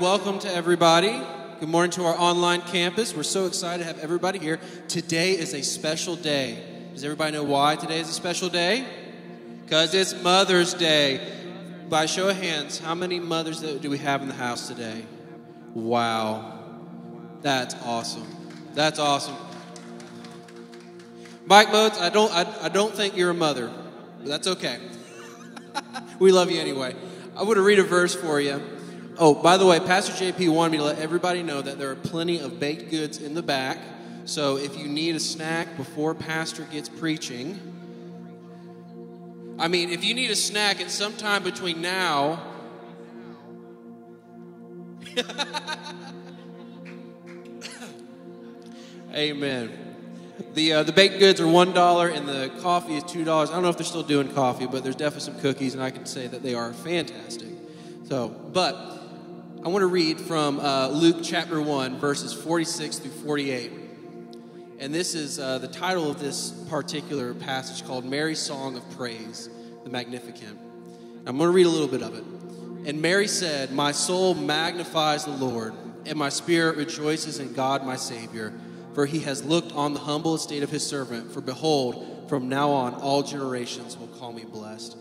welcome to everybody. Good morning to our online campus. We're so excited to have everybody here. Today is a special day. Does everybody know why today is a special day? Because it's Mother's Day. By show of hands, how many mothers do we have in the house today? Wow. That's awesome. That's awesome. Mike Modes, I don't, I, I don't think you're a mother, but that's okay. we love you anyway. I want to read a verse for you. Oh, by the way, Pastor JP wanted me to let everybody know that there are plenty of baked goods in the back. So if you need a snack before Pastor gets preaching, I mean, if you need a snack at some time between now Amen. The, uh, the baked goods are $1 and the coffee is $2. I don't know if they're still doing coffee, but there's definitely some cookies, and I can say that they are fantastic. So, but I want to read from uh, Luke chapter 1, verses 46 through 48. And this is uh, the title of this particular passage called Mary's Song of Praise, the Magnificat. I'm going to read a little bit of it. And Mary said, My soul magnifies the Lord, and my spirit rejoices in God my Savior for he has looked on the humble estate of his servant. For behold, from now on, all generations will call me blessed.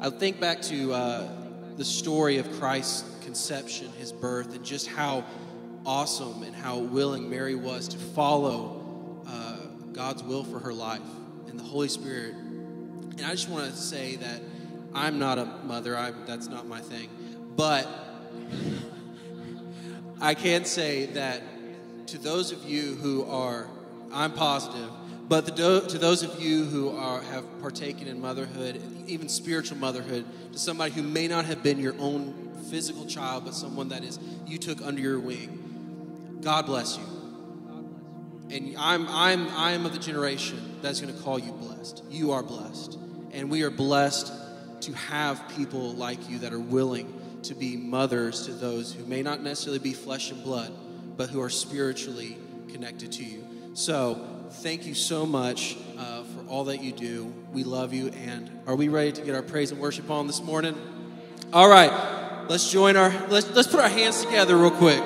I think back to uh, the story of Christ's conception, his birth, and just how awesome and how willing Mary was to follow uh, God's will for her life and the Holy Spirit. And I just want to say that I'm not a mother, I'm, that's not my thing. But I can say that to those of you who are, I'm positive, but the, to those of you who are, have partaken in motherhood, even spiritual motherhood, to somebody who may not have been your own physical child, but someone that is you took under your wing, God bless you. And I'm, I'm, I'm of the generation that's going to call you blessed. You are blessed. And we are blessed to have people like you that are willing to be mothers to those who may not necessarily be flesh and blood, but who are spiritually connected to you. So, thank you so much uh, for all that you do. We love you. And are we ready to get our praise and worship on this morning? All right, let's join our, let's, let's put our hands together real quick.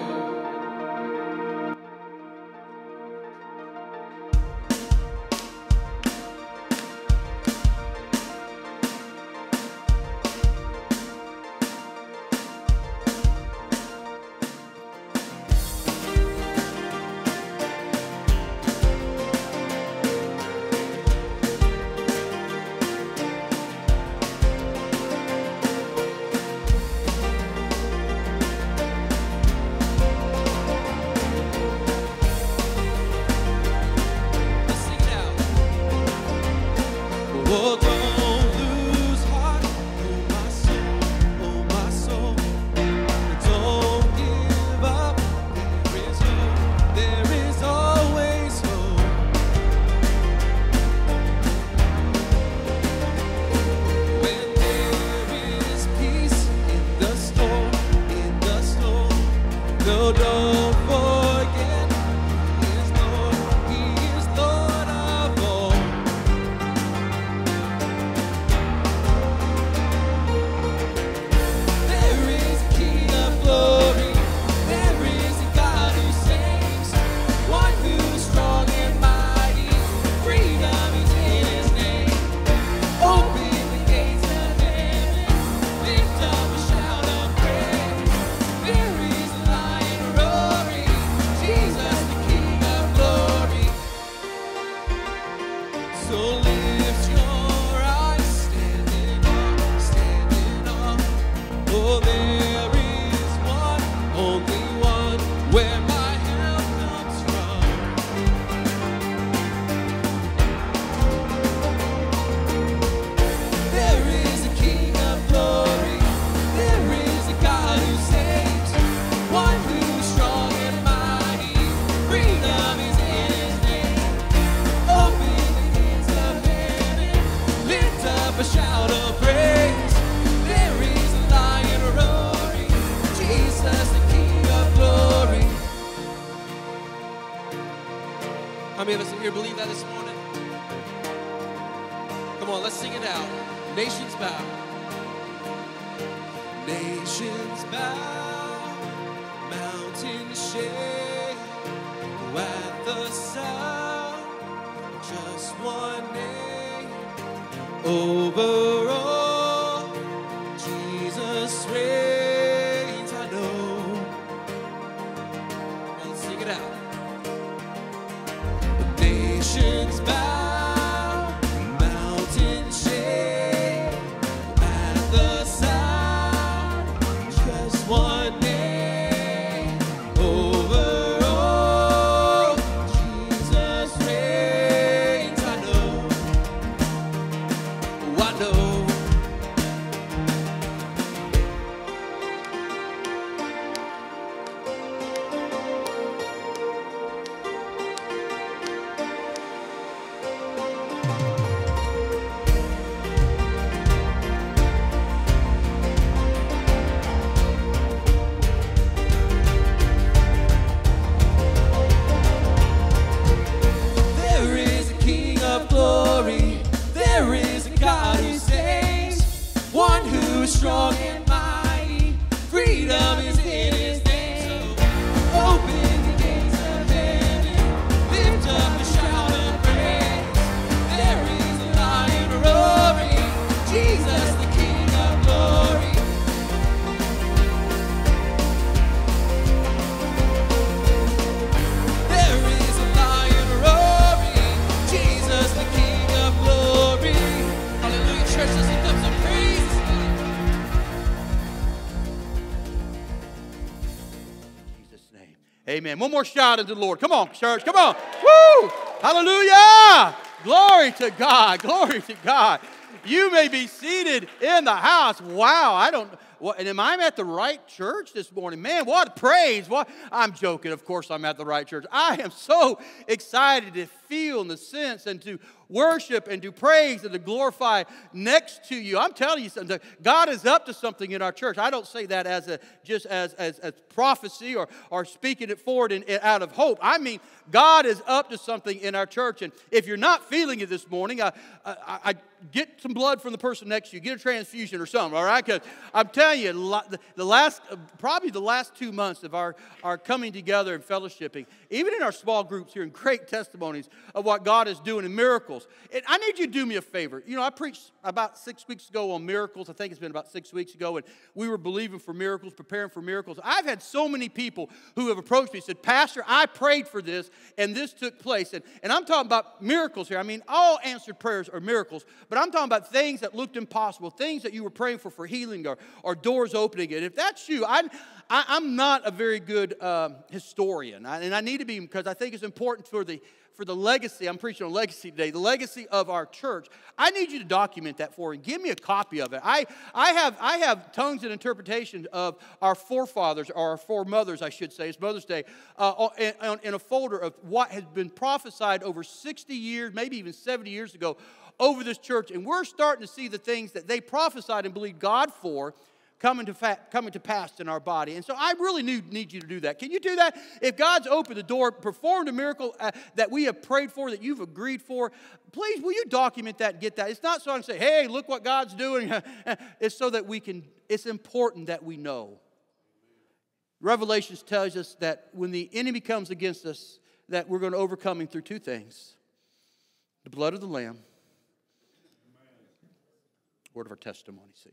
Amen. One more shout unto the Lord. Come on, church. Come on. Woo! Hallelujah! Glory to God. Glory to God. You may be seated in the house. Wow, I don't. What, and am I at the right church this morning? Man, what praise! What I'm joking. Of course, I'm at the right church. I am so excited to feel the sense and to worship and to praise and to glorify next to you. I'm telling you something. God is up to something in our church. I don't say that as a just as as, as prophecy or or speaking it forward in- out of hope. I mean, God is up to something in our church. And if you're not feeling it this morning, I, I, I get some blood from the person next to you. Get a transfusion or something. All right? Because I'm telling you, the, last uh, probably the last two months of our our coming together and fellowshipping, even in our small groups, hearing great testimonies of what God is doing in miracles. And I need you to do me a favor. You know, I preached about six weeks ago on miracles. I think it's been about six weeks ago, and we were believing for miracles, preparing for miracles. I've had so many people who have approached me and said, Pastor, I prayed for this, and this took place. And, and I'm talking about miracles here. I mean, all answered prayers are miracles, but I'm talking about things that looked impossible, things that you were praying for for healing or, or doors opening. And if that's you, I, I, I'm not a very good um, historian, I, and I need to be because I think it's important for the for the legacy. I'm preaching on legacy today. The legacy of our church. I need you to document that for me. and give me a copy of it. I, I have I have tongues and interpretation of our forefathers or our foremothers, I should say. It's Mother's Day uh, in, in a folder of what has been prophesied over 60 years, maybe even 70 years ago, over this church, and we're starting to see the things that they prophesied and believed God for coming to, fa- coming to pass in our body. And so I really need, need you to do that. Can you do that? If God's opened the door, performed a miracle uh, that we have prayed for, that you've agreed for, please will you document that and get that? It's not so I can say, hey, look what God's doing. it's so that we can, it's important that we know. Revelations tells us that when the enemy comes against us, that we're going to overcome him through two things the blood of the Lamb, word of our testimony, see.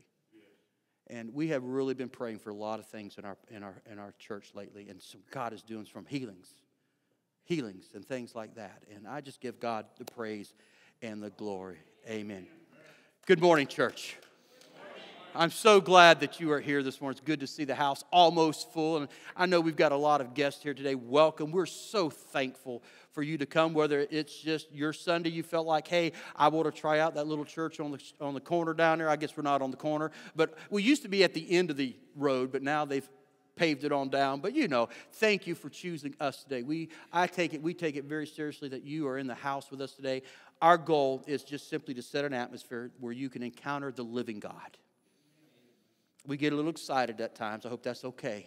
And we have really been praying for a lot of things in our, in our, in our church lately. And so God is doing some healings, healings and things like that. And I just give God the praise and the glory. Amen. Good morning, church. I'm so glad that you are here this morning. It's good to see the house almost full. And I know we've got a lot of guests here today. Welcome. We're so thankful for you to come, whether it's just your Sunday, you felt like, hey, I want to try out that little church on the, on the corner down there. I guess we're not on the corner, but we used to be at the end of the road, but now they've paved it on down. But you know, thank you for choosing us today. We, I take it, we take it very seriously that you are in the house with us today. Our goal is just simply to set an atmosphere where you can encounter the living God. We get a little excited at times. I hope that's okay.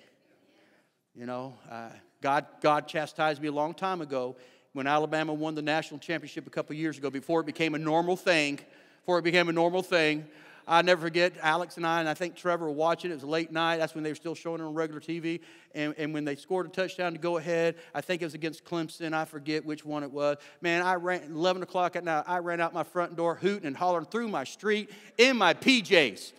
You know, uh, God, God chastised me a long time ago when Alabama won the national championship a couple years ago before it became a normal thing. Before it became a normal thing, I never forget Alex and I, and I think Trevor were watching. It was late night. That's when they were still showing it on regular TV. And, and when they scored a touchdown to go ahead, I think it was against Clemson. I forget which one it was. Man, I ran 11 o'clock at night. I ran out my front door hooting and hollering through my street in my PJs.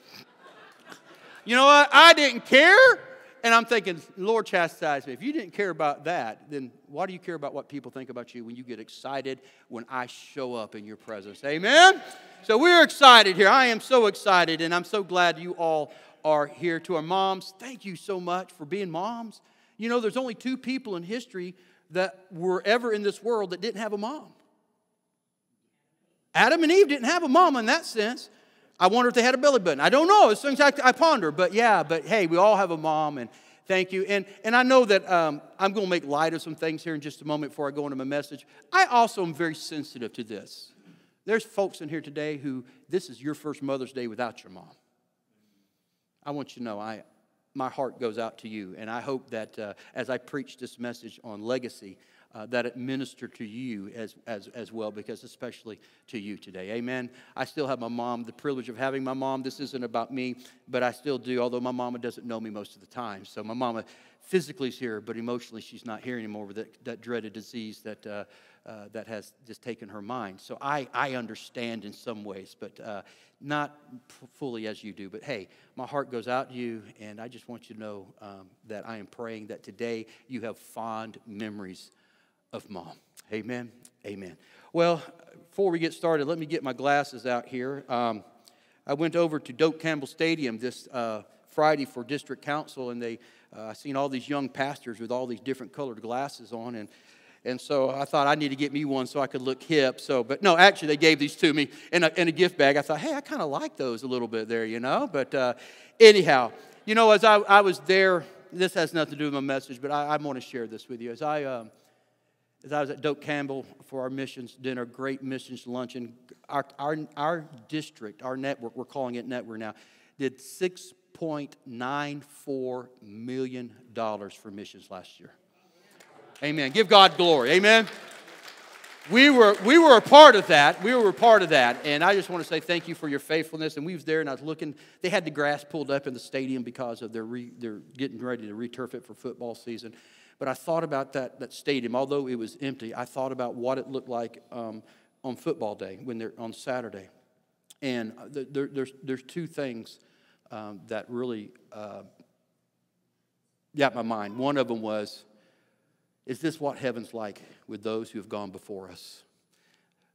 you know what? I didn't care. And I'm thinking, Lord, chastise me. If you didn't care about that, then why do you care about what people think about you when you get excited when I show up in your presence? Amen? So we're excited here. I am so excited, and I'm so glad you all are here. To our moms, thank you so much for being moms. You know, there's only two people in history that were ever in this world that didn't have a mom. Adam and Eve didn't have a mom in that sense. I wonder if they had a belly button. I don't know. It's things I, I ponder. But yeah, but hey, we all have a mom, and thank you. And, and I know that um, I'm going to make light of some things here in just a moment before I go into my message. I also am very sensitive to this. There's folks in here today who this is your first Mother's Day without your mom. I want you to know I, my heart goes out to you, and I hope that uh, as I preach this message on legacy, uh, that it minister to you as, as, as well, because especially to you today. Amen. I still have my mom, the privilege of having my mom. This isn't about me, but I still do, although my mama doesn't know me most of the time. So my mama physically is here, but emotionally she's not here anymore with that, that dreaded disease that, uh, uh, that has just taken her mind. So I, I understand in some ways, but uh, not f- fully as you do. But hey, my heart goes out to you, and I just want you to know um, that I am praying that today you have fond memories of mom. Amen. Amen. Well, before we get started, let me get my glasses out here. Um, I went over to Doak Campbell Stadium this uh, Friday for district council, and they uh, I seen all these young pastors with all these different colored glasses on, and and so I thought I need to get me one so I could look hip. So, but no, actually they gave these to me in a, in a gift bag. I thought, hey, I kind of like those a little bit there, you know. But uh, anyhow, you know, as I, I was there, this has nothing to do with my message, but I, I want to share this with you. As I um, as I was at Doak Campbell for our missions dinner, great missions luncheon, our, our, our district, our network, we're calling it network now, did $6.94 million for missions last year. Amen. Give God glory. Amen. We were, we were a part of that. We were a part of that. And I just want to say thank you for your faithfulness. And we was there and I was looking. They had the grass pulled up in the stadium because of their re, they're getting ready to returf it for football season. But I thought about that, that stadium, although it was empty, I thought about what it looked like um, on football day, when they're on Saturday. And uh, there, there's, there's two things um, that really uh, got my mind. One of them was, is this what heaven's like with those who have gone before us?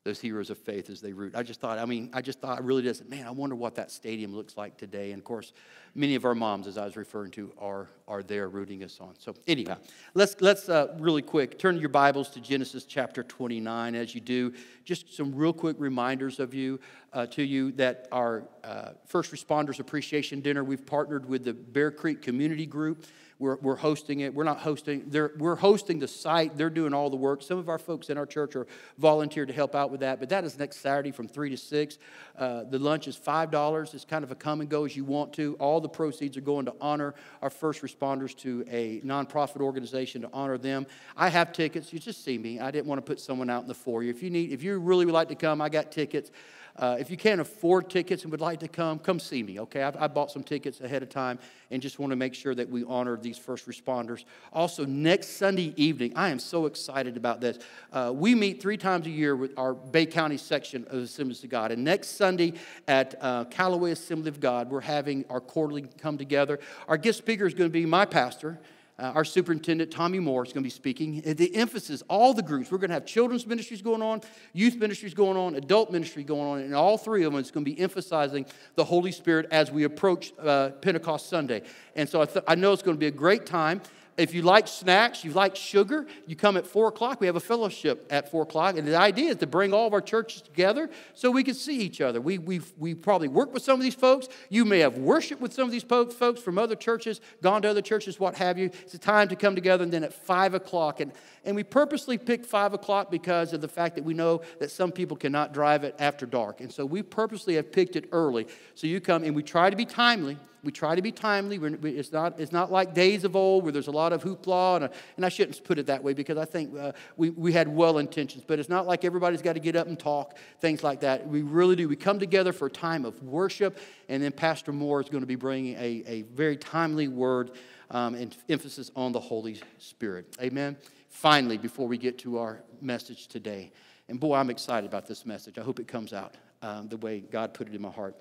Those heroes of faith as they root. I just thought, I mean, I just thought, I really did. Man, I wonder what that stadium looks like today. And of course, many of our moms, as I was referring to, are, are there rooting us on. So, anyhow, let's, let's uh, really quick turn your Bibles to Genesis chapter 29. As you do, just some real quick reminders of you, uh, to you that our uh, First Responders Appreciation Dinner, we've partnered with the Bear Creek Community Group. We're, we're hosting it. We're not hosting, they're, we're hosting the site. They're doing all the work. Some of our folks in our church are volunteered to help out with that, but that is next Saturday from 3 to 6. Uh, the lunch is $5. It's kind of a come and go as you want to. All the proceeds are going to honor our first responders to a nonprofit organization to honor them. I have tickets. You just see me. I didn't want to put someone out in the foyer. If you need, if you really would like to come, I got tickets. Uh, if you can't afford tickets and would like to come, come see me, okay? I've, I bought some tickets ahead of time and just want to make sure that we honor these first responders. Also, next Sunday evening, I am so excited about this. Uh, we meet three times a year with our Bay County section of Assemblies of God. And next Sunday at uh, Callaway Assembly of God, we're having our quarterly come together. Our guest speaker is going to be my pastor. Uh, our superintendent, Tommy Moore, is going to be speaking. The emphasis, all the groups, we're going to have children's ministries going on, youth ministries going on, adult ministry going on, and all three of them is going to be emphasizing the Holy Spirit as we approach uh, Pentecost Sunday. And so I, th- I know it's going to be a great time. If you like snacks, you like sugar, you come at 4 o'clock. We have a fellowship at 4 o'clock. And the idea is to bring all of our churches together so we can see each other. We, we we probably work with some of these folks. You may have worshiped with some of these folks from other churches, gone to other churches, what have you. It's a time to come together. And then at 5 o'clock, and, And we purposely picked 5 o'clock because of the fact that we know that some people cannot drive it after dark. And so we purposely have picked it early. So you come, and we try to be timely. We try to be timely. it's, not, it's not like days of old where there's a lot of hoopla. And, and I shouldn't put it that way because I think uh, we, we had well intentions. But it's not like everybody's got to get up and talk, things like that. We really do. We come together for a time of worship. And then Pastor Moore is going to be bringing a, a very timely word um, and emphasis on the Holy Spirit. Amen. Finally, before we get to our message today, and boy, I'm excited about this message. I hope it comes out um, the way God put it in my heart.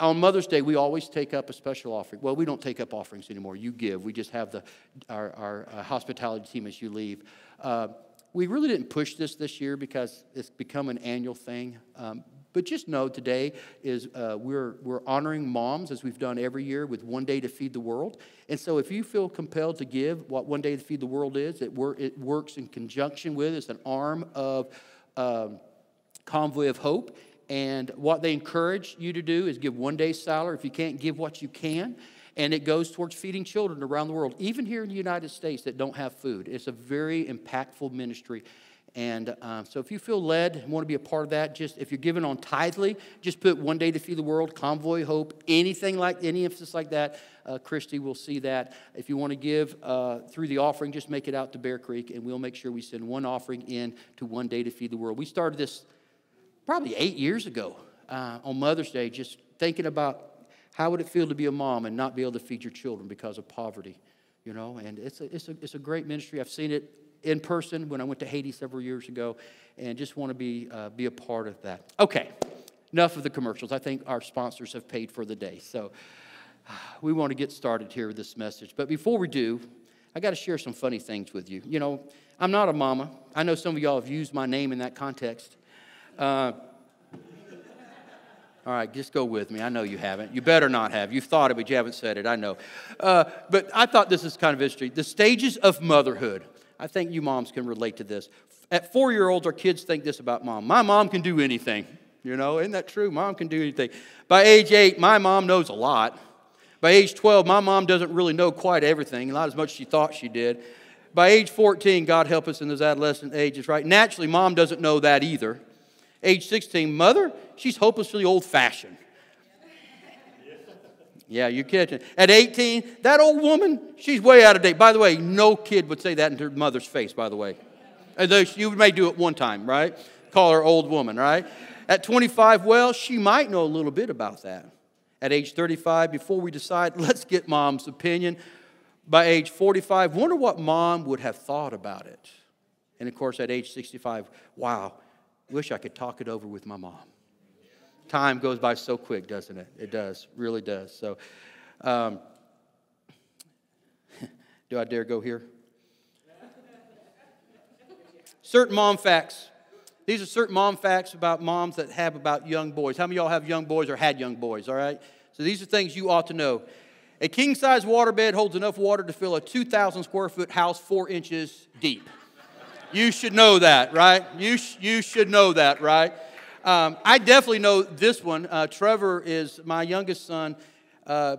On Mother's Day, we always take up a special offering. Well, we don't take up offerings anymore. You give. We just have the, our, our uh, hospitality team as you leave. Uh, we really didn't push this this year because it's become an annual thing. Um, but just know today is uh, we're, we're honoring moms as we've done every year with One Day to Feed the World. And so if you feel compelled to give what One Day to Feed the World is, it, wor- it works in conjunction with, it's an arm of um, Convoy of Hope. And what they encourage you to do is give one day's salary. If you can't give what you can, and it goes towards feeding children around the world, even here in the United States that don't have food. It's a very impactful ministry. And uh, so if you feel led and want to be a part of that, just if you're giving on tithely, just put one day to feed the world, convoy hope, anything like any emphasis like that. Uh, Christy will see that. If you want to give uh, through the offering, just make it out to Bear Creek, and we'll make sure we send one offering in to one day to feed the world. We started this probably eight years ago uh, on Mother's Day, just thinking about how would it feel to be a mom and not be able to feed your children because of poverty, you know? And it's a, it's a, it's a great ministry. I've seen it in person when I went to Haiti several years ago, and just want to be, uh, be a part of that. Okay, enough of the commercials. I think our sponsors have paid for the day. So we want to get started here with this message. But before we do, I got to share some funny things with you. You know, I'm not a mama. I know some of y'all have used my name in that context. Uh, all right, just go with me. I know you haven't. You better not have. You've thought it, but you haven't said it. I know. Uh, but I thought this is kind of interesting. The stages of motherhood. I think you moms can relate to this. At four year olds, our kids think this about mom my mom can do anything. You know, isn't that true? Mom can do anything. By age eight, my mom knows a lot. By age 12, my mom doesn't really know quite everything, not as much as she thought she did. By age 14, God help us in those adolescent ages, right? Naturally, mom doesn't know that either. Age 16, mother, she's hopelessly old fashioned. Yeah, you're catching. At 18, that old woman, she's way out of date. By the way, no kid would say that in her mother's face, by the way. Uh, though You may do it one time, right? Call her old woman, right? At 25, well, she might know a little bit about that. At age 35, before we decide, let's get mom's opinion. By age 45, wonder what mom would have thought about it. And of course, at age 65, wow, wish I could talk it over with my mom. Time goes by so quick, doesn't it? It does, really does. So, um, do I dare go here? certain mom facts. These are certain mom facts about moms that have about young boys. How many y'all have young boys or had young boys, all right? So these are things you ought to know. A king size waterbed holds enough water to fill a 2,000 square foot house four inches deep. You should know that, right? You, sh- you should know that, right? Um, I definitely know this one. Uh, Trevor is my youngest son. Uh,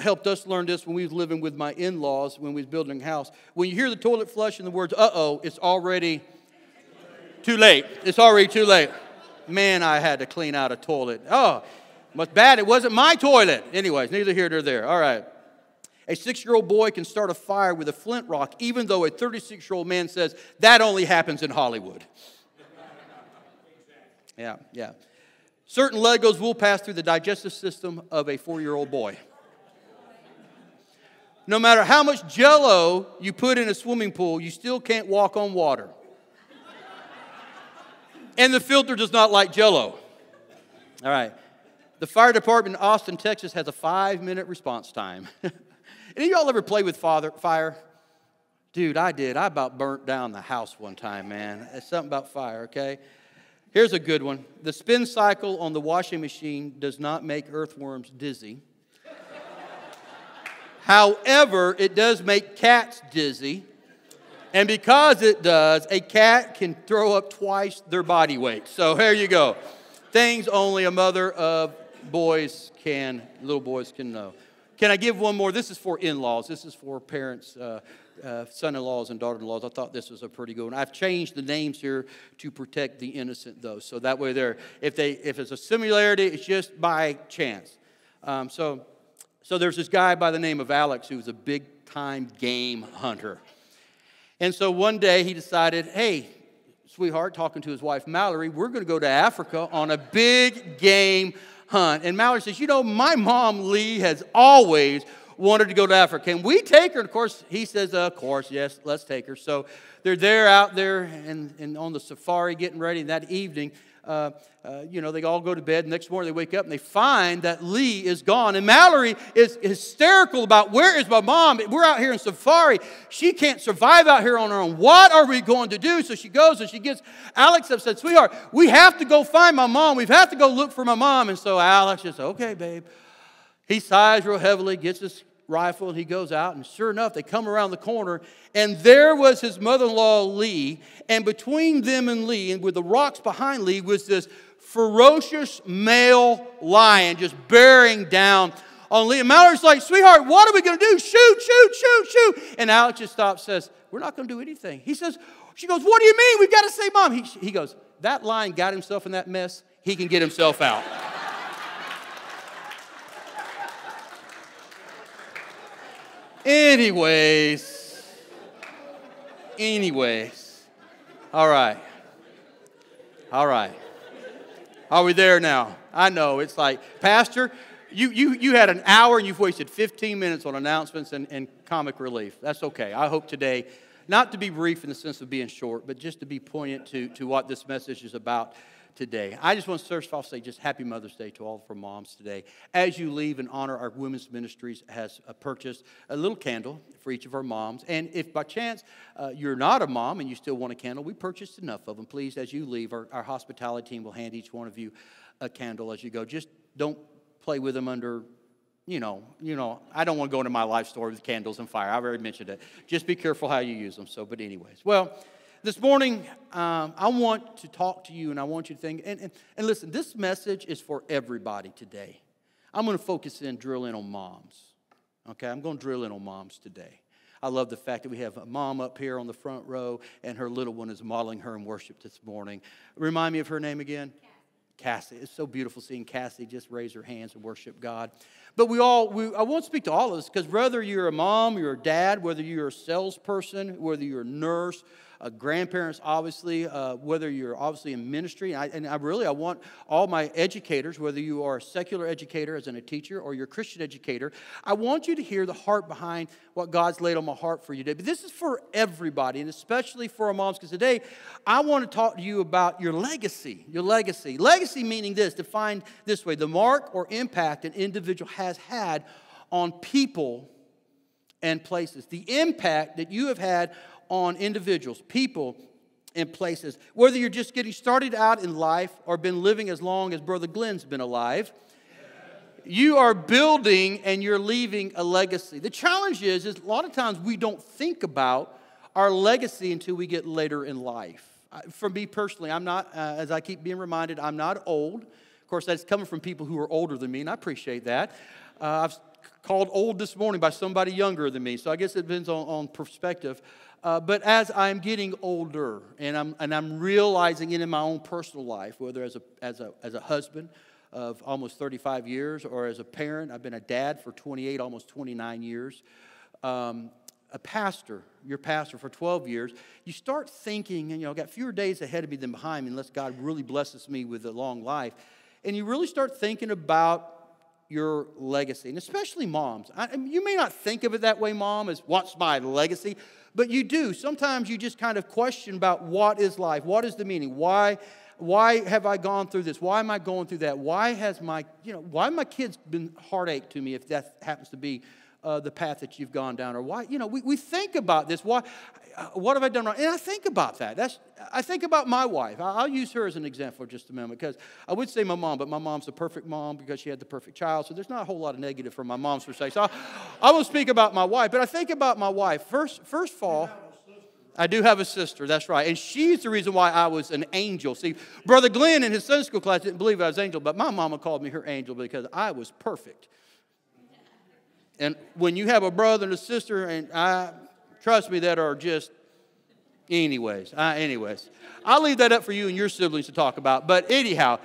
helped us learn this when we was living with my in-laws when we was building a house. When you hear the toilet flush and the words "uh-oh," it's already too late. It's already too late. Man, I had to clean out a toilet. Oh, but bad. It wasn't my toilet. Anyways, neither here nor there. All right. A six-year-old boy can start a fire with a flint rock, even though a 36-year-old man says that only happens in Hollywood. Yeah, yeah. Certain Legos will pass through the digestive system of a four year old boy. No matter how much jello you put in a swimming pool, you still can't walk on water. and the filter does not like jello. All right. The fire department in Austin, Texas has a five minute response time. Any of y'all ever play with father, fire? Dude, I did. I about burnt down the house one time, man. It's something about fire, okay? Here's a good one the spin cycle on the washing machine does not make earthworms dizzy. However, it does make cats dizzy. And because it does, a cat can throw up twice their body weight. So here you go. Things only a mother of boys can, little boys can know. Can I give one more? This is for in laws. This is for parents, uh, uh, son in laws, and daughter in laws. I thought this was a pretty good one. I've changed the names here to protect the innocent, though. So that way, there, if, they, if it's a similarity, it's just by chance. Um, so, so there's this guy by the name of Alex who was a big time game hunter. And so one day he decided, hey, sweetheart, talking to his wife Mallory, we're going to go to Africa on a big game hunt. And Mallory says, You know, my mom, Lee, has always wanted to go to Africa. Can we take her? And of course, he says, Of course, yes, let's take her. So they're there out there and, and on the safari getting ready. And that evening, uh, uh, you know, they all go to bed. Next morning, they wake up and they find that Lee is gone. And Mallory is hysterical about where is my mom? We're out here in safari. She can't survive out here on her own. What are we going to do? So she goes and she gets Alex Up upset. Sweetheart, we have to go find my mom. We have had to go look for my mom. And so Alex says, okay, babe. He sighs real heavily, gets his rifle, and he goes out. And sure enough, they come around the corner, and there was his mother in law, Lee. And between them and Lee, and with the rocks behind Lee, was this ferocious male lion just bearing down on Lee. And Mallory's like, sweetheart, what are we going to do? Shoot, shoot, shoot, shoot. And Alex just stops, says, we're not going to do anything. He says, she goes, what do you mean? We've got to save mom. He, he goes, that lion got himself in that mess. He can get himself out. Anyways, anyways, all right, all right. Are we there now? I know it's like, Pastor, you, you, you had an hour and you've wasted 15 minutes on announcements and, and comic relief. That's okay. I hope today, not to be brief in the sense of being short, but just to be poignant to, to what this message is about today. I just want to first of all say just happy Mother's Day to all of our moms today. As you leave and honor, our women's ministries has uh, purchased a little candle for each of our moms. And if by chance uh, you're not a mom and you still want a candle, we purchased enough of them. Please, as you leave, our, our hospitality team will hand each one of you a candle as you go. Just don't play with them under you know, you know, I don't want to go into my life story with candles and fire. I've already mentioned it. Just be careful how you use them. So, but anyways, well, this morning, um, I want to talk to you and I want you to think, and, and, and listen, this message is for everybody today. I'm going to focus in, drill in on moms. Okay, I'm going to drill in on moms today. I love the fact that we have a mom up here on the front row and her little one is modeling her in worship this morning. Remind me of her name again? Cassie. It's so beautiful seeing Cassie just raise her hands and worship God. But we all, we, I won't speak to all of us because whether you're a mom, you're a dad, whether you're a salesperson, whether you're a nurse, uh, grandparents, obviously, uh, whether you're obviously in ministry. And I, and I, really, I want all my educators, whether you are a secular educator as in a teacher or you're a Christian educator, I want you to hear the heart behind what God's laid on my heart for you today. But this is for everybody, and especially for our moms, because today I want to talk to you about your legacy. Your legacy. Legacy meaning this, defined this way the mark or impact an individual has had on people and places. The impact that you have had on individuals, people, and places. Whether you're just getting started out in life or been living as long as Brother Glenn's been alive, you are building and you're leaving a legacy. The challenge is, is a lot of times we don't think about our legacy until we get later in life. For me personally, I'm not, uh, as I keep being reminded, I'm not old. Of course, that's coming from people who are older than me, and I appreciate that. Uh, I've called old this morning by somebody younger than me, so I guess it depends on, on perspective. Uh, but as I'm getting older and I'm, and I'm realizing it in my own personal life, whether as a, as, a, as a husband of almost 35 years or as a parent, I've been a dad for 28, almost 29 years, um, a pastor, your pastor for 12 years, you start thinking, and you know, I've got fewer days ahead of me than behind me unless God really blesses me with a long life. And you really start thinking about your legacy, and especially moms. I, you may not think of it that way, mom, as what's my legacy, but you do. Sometimes you just kind of question about what is life, what is the meaning, why, why have I gone through this, why am I going through that, why has my, you know, why my kids been heartache to me if that happens to be uh, the path that you've gone down, or why, you know, we, we think about this. Why, uh, what have I done wrong? And I think about that. That's, I think about my wife. I'll use her as an example for just a moment because I would say my mom, but my mom's the perfect mom because she had the perfect child. So there's not a whole lot of negative from my mom's perspective. So I, will speak about my wife, but I think about my wife. First, first of all, I do have a sister, that's right. And she's the reason why I was an angel. See, Brother Glenn in his Sunday school class didn't believe I was an angel, but my mama called me her angel because I was perfect. And when you have a brother and a sister, and I trust me, that are just, anyways, uh, anyways, I'll leave that up for you and your siblings to talk about. But anyhow,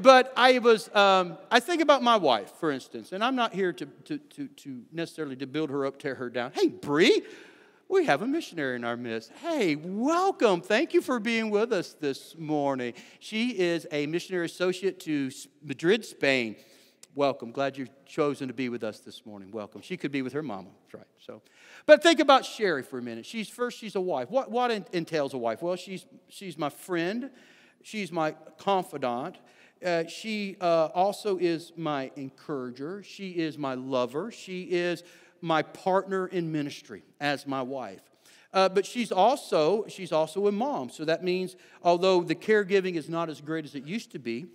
but I was, um, I think about my wife, for instance, and I'm not here to, to, to, to necessarily to build her up, tear her down. Hey, Bree, we have a missionary in our midst. Hey, welcome. Thank you for being with us this morning. She is a missionary associate to Madrid, Spain. Welcome. Glad you've chosen to be with us this morning. Welcome. She could be with her mama. That's right. So, but think about Sherry for a minute. She's first. She's a wife. What what entails a wife? Well, she's she's my friend. She's my confidant. Uh, she uh, also is my encourager. She is my lover. She is my partner in ministry as my wife. Uh, but she's also she's also a mom. So that means although the caregiving is not as great as it used to be,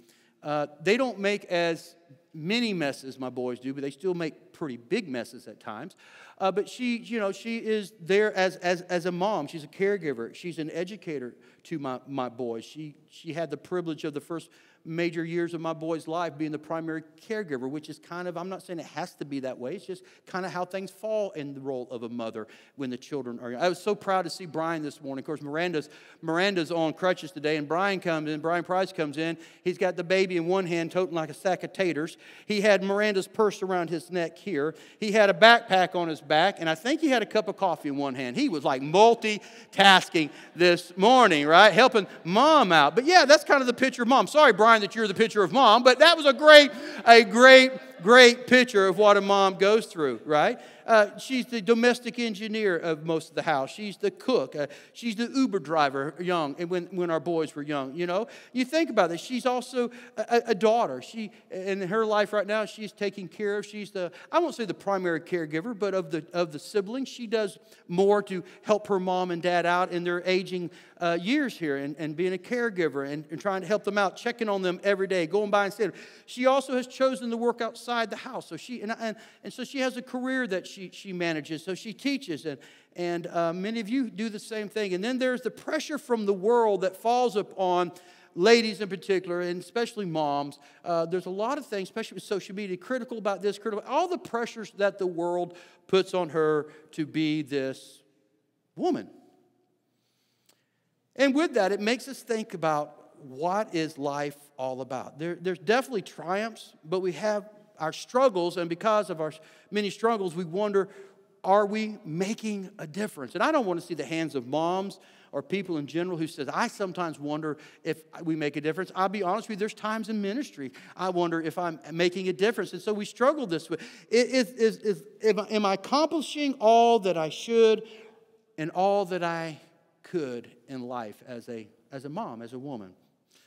uh, they don't make as many messes my boys do, but they still make pretty big messes at times. Uh, but she, you know, she is there as, as, as a mom. She's a caregiver. She's an educator to my, my boys. She, she had the privilege of the first major years of my boy's life being the primary caregiver, which is kind of, I'm not saying it has to be that way, it's just kind of how things fall in the role of a mother when the children are young. I was so proud to see Brian this morning. Of course, Miranda's, Miranda's on crutches today, and Brian comes in, Brian Price comes in. He's got the baby in one hand, toting like a sack of taters. He had Miranda's purse around his neck here. He had a backpack on his back, and I think he had a cup of coffee in one hand. He was like multitasking this morning, right? Helping mom out. But yeah, that's kind of the picture of mom. Sorry, Brian that you're the picture of mom, but that was a great, a great, great picture of what a mom goes through, right? Uh, she's the domestic engineer of most of the house. She's the cook. Uh, she's the Uber driver young, and when, when our boys were young, you know. You think about this. She's also a, a daughter. She, in her life right now, she's taking care of, she's the, I won't say the primary caregiver, but of the, of the siblings. She does more to help her mom and dad out in their aging uh, years here and, and being a caregiver and, and trying to help them out, checking on them every day, going by and saying, she also has chosen to work outside the house. So she, and, and, and so she has a career that she, she manages. So she teaches, and, and uh, many of you do the same thing. And then there's the pressure from the world that falls upon ladies in particular, and especially moms. Uh, there's a lot of things, especially with social media, critical about this, critical, all the pressures that the world puts on her to be this woman. And with that, it makes us think about what is life all about. There, there's definitely triumphs, but we have our struggles, and because of our many struggles, we wonder are we making a difference? And I don't want to see the hands of moms or people in general who says, I sometimes wonder if we make a difference. I'll be honest with you, there's times in ministry I wonder if I'm making a difference. And so we struggle this way. Is, is, is, am I accomplishing all that I should and all that I could in life as a, as a mom, as a woman?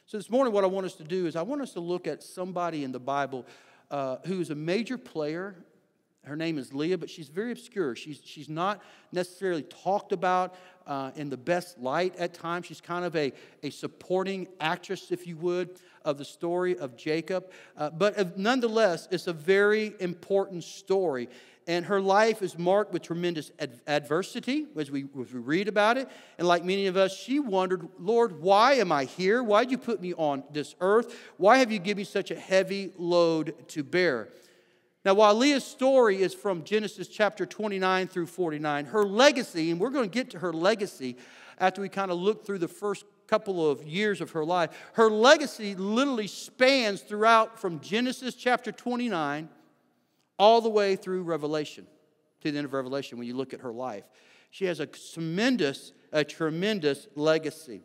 So, this morning, what I want us to do is I want us to look at somebody in the Bible uh, who's a major player. Her name is Leah, but she's very obscure. She's, she's not necessarily talked about uh, in the best light at times. She's kind of a, a supporting actress, if you would, of the story of Jacob. Uh, but nonetheless, it's a very important story and her life is marked with tremendous ad- adversity as we, as we read about it. And like many of us, she wondered, Lord, why am I here? Why did you put me on this earth? Why have you given me such a heavy load to bear? Now, while Leah's story is from Genesis chapter 29 through 49, her legacy, and we're going to get to her legacy after we kind of look through the first couple of years of her life, her legacy literally spans throughout from Genesis chapter 29 all the way through Revelation, to the end of Revelation, when you look at her life. She has a tremendous, a tremendous legacy.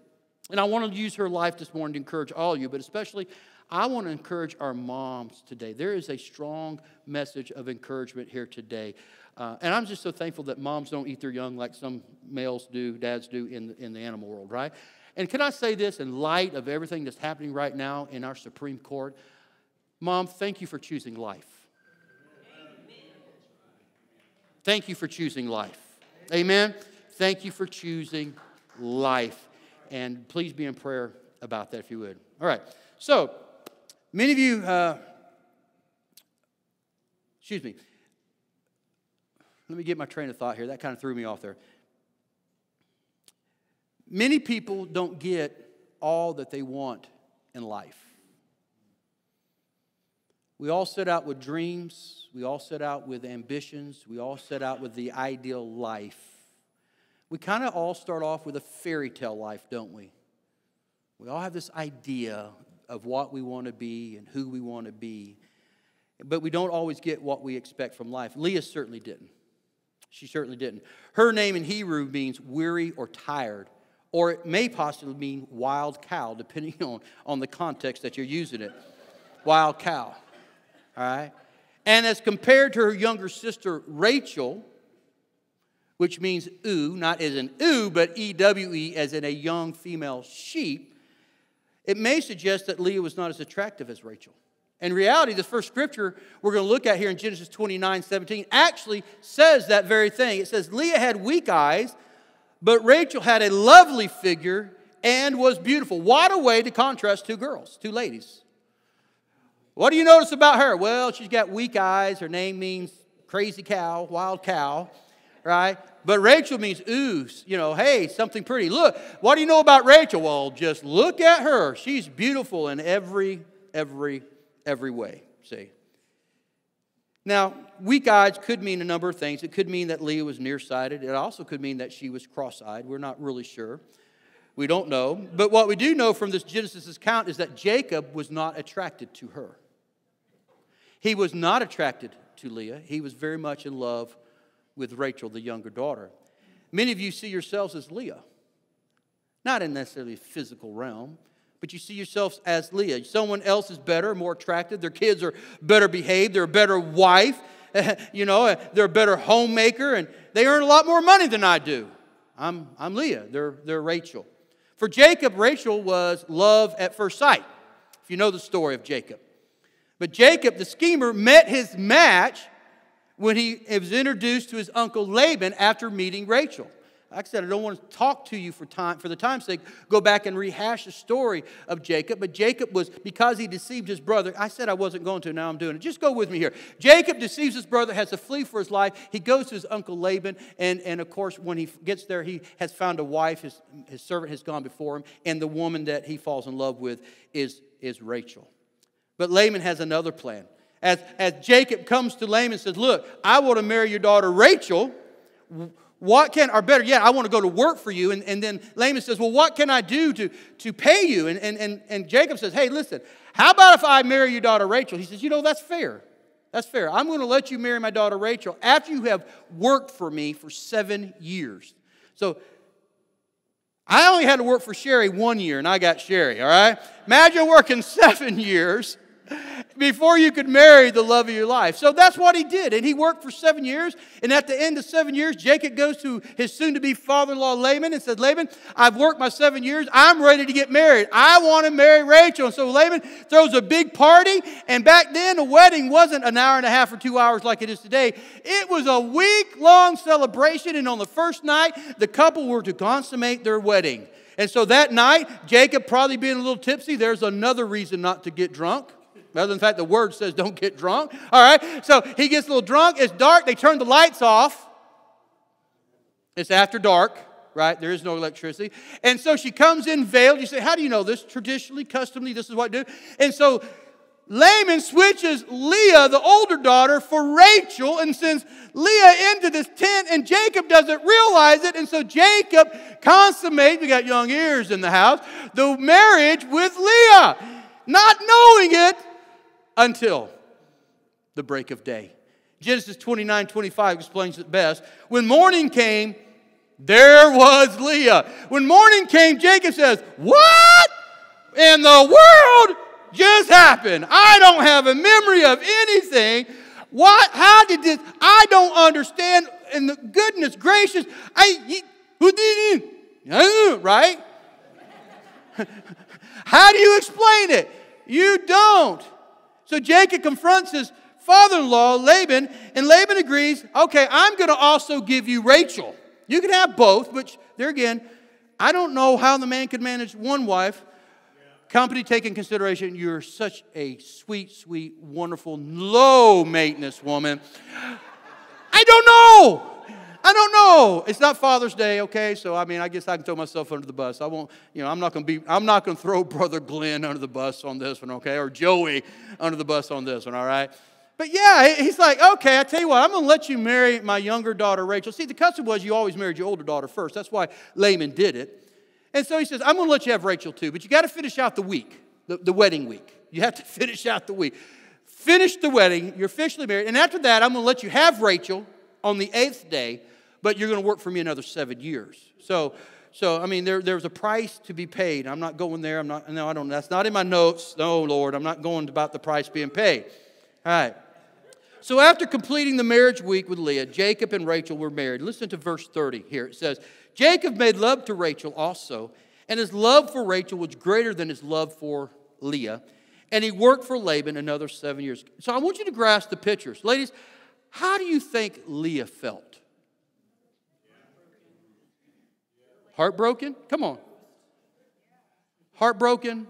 And I want to use her life this morning to encourage all of you, but especially I want to encourage our moms today. There is a strong message of encouragement here today. Uh, and I'm just so thankful that moms don't eat their young like some males do, dads do in in the animal world, right? And can I say this in light of everything that's happening right now in our Supreme Court? Mom, thank you for choosing life. Thank you for choosing life. Amen. Thank you for choosing life. And please be in prayer about that if you would. All right. So, many of you, uh, excuse me, let me get my train of thought here. That kind of threw me off there. Many people don't get all that they want in life. We all set out with dreams, we all set out with ambitions, we all set out with the ideal life. We kind of all start off with a fairy tale life, don't we? We all have this idea of what we want to be and who we want to be, but we don't always get what we expect from life. Leah certainly didn't. She certainly didn't. Her name in Hebrew means weary or tired, or it may possibly mean wild cow, depending on, on the context that you're using it. Wild cow. All right? And as compared to her younger sister Rachel, which means ewe, not as an ewe, but E W E, as in a young female sheep, it may suggest that Leah was not as attractive as Rachel. In reality, the first scripture we're going to look at here in Genesis 29 17 actually says that very thing. It says, Leah had weak eyes, but Rachel had a lovely figure and was beautiful. What a way to contrast two girls, two ladies. What do you notice about her? Well, she's got weak eyes. Her name means crazy cow, wild cow, right? But Rachel means ooh, you know, hey, something pretty. Look, what do you know about Rachel? Well, just look at her. She's beautiful in every, every, every way. See? Now, weak eyes could mean a number of things. It could mean that Leah was nearsighted. It also could mean that she was cross eyed. We're not really sure. We don't know. But what we do know from this Genesis account is that Jacob was not attracted to her. He was not attracted to Leah. He was very much in love with Rachel, the younger daughter. Many of you see yourselves as Leah, not in necessarily physical realm, but you see yourselves as Leah. Someone else is better, more attractive. Their kids are better behaved. They're a better wife. you know, uh, they're a better homemaker, and they earn a lot more money than I do. I'm, I'm Leah. They're, they're Rachel. For Jacob, Rachel was love at first sight, if you know the story of Jacob. But Jacob, the schemer, met his match when he was introduced to his uncle Laban after meeting Rachel. Like I said, I don't want to talk to you for time for the time's sake. Go back and rehash the story of Jacob. But Jacob was because he deceived his brother. I said I wasn't going to. Now I'm doing it. Just go with me here. Jacob deceives his brother, has to flee for his life. He goes to his uncle Laban, and, and of course, when he gets there, he has found a wife. His, his servant has gone before him, and the woman that he falls in love with is, is Rachel. But Laban has another plan. As, as Jacob comes to Laban and says, Look, I want to marry your daughter Rachel. What can, or better yet, I want to go to work for you. And, and then Laban says, Well, what can I do to, to pay you? And, and, and, and Jacob says, Hey, listen, how about if I marry your daughter Rachel? He says, You know, that's fair. That's fair. I'm going to let you marry my daughter Rachel after you have worked for me for seven years. So I only had to work for Sherry one year and I got Sherry, all right? Imagine working seven years before you could marry the love of your life. So that's what he did. And he worked for seven years. And at the end of seven years, Jacob goes to his soon to be father in law, Laban, and said, Laban, I've worked my seven years. I'm ready to get married. I want to marry Rachel. And so Laban throws a big party. And back then, a wedding wasn't an hour and a half or two hours like it is today. It was a week long celebration. And on the first night, the couple were to consummate their wedding. And so that night, Jacob probably being a little tipsy, there's another reason not to get drunk. Other than the fact the word says don't get drunk. All right. So he gets a little drunk. It's dark. They turn the lights off. It's after dark, right? There is no electricity. And so she comes in veiled. You say, How do you know this? Traditionally, customly, this is what I do. And so Laban switches Leah, the older daughter, for Rachel and sends Leah into this tent, and Jacob doesn't realize it. And so Jacob consummates, we got young ears in the house, the marriage with Leah, not knowing it until the break of day. Genesis 29 25 explains it best. When morning came, there was Leah. When morning came, Jacob says, What in the world just happened? I don't have a memory of anything. What? How did this? I don't understand. And the goodness gracious, I who did it? Right? How do you explain it? You don't. So Jacob confronts his father in law, Laban, and Laban agrees, okay, I'm going to also give you Rachel. You can have both, which, there again, I don't know how the man could manage one wife. Company taking consideration, you're such a sweet, sweet, wonderful, low maintenance woman. I don't know. I don't know. It's not Father's Day, okay? So I mean, I guess I can throw myself under the bus. I won't, you know, I'm not gonna be, I'm not gonna throw Brother Glenn under the bus on this one, okay? Or Joey under the bus on this one, all right? But yeah, he's like, okay, I tell you what, I'm gonna let you marry my younger daughter Rachel. See, the custom was you always married your older daughter first. That's why Laban did it. And so he says, I'm gonna let you have Rachel too, but you gotta finish out the week, the, the wedding week. You have to finish out the week. Finish the wedding, you're officially married, and after that, I'm gonna let you have Rachel on the eighth day but you're going to work for me another seven years. So, so I mean, there, there's a price to be paid. I'm not going there. I'm not, no, I don't, that's not in my notes. No, Lord, I'm not going about the price being paid. All right. So after completing the marriage week with Leah, Jacob and Rachel were married. Listen to verse 30 here. It says, Jacob made love to Rachel also, and his love for Rachel was greater than his love for Leah. And he worked for Laban another seven years. So I want you to grasp the pictures. Ladies, how do you think Leah felt? Heartbroken? Come on. Heartbroken?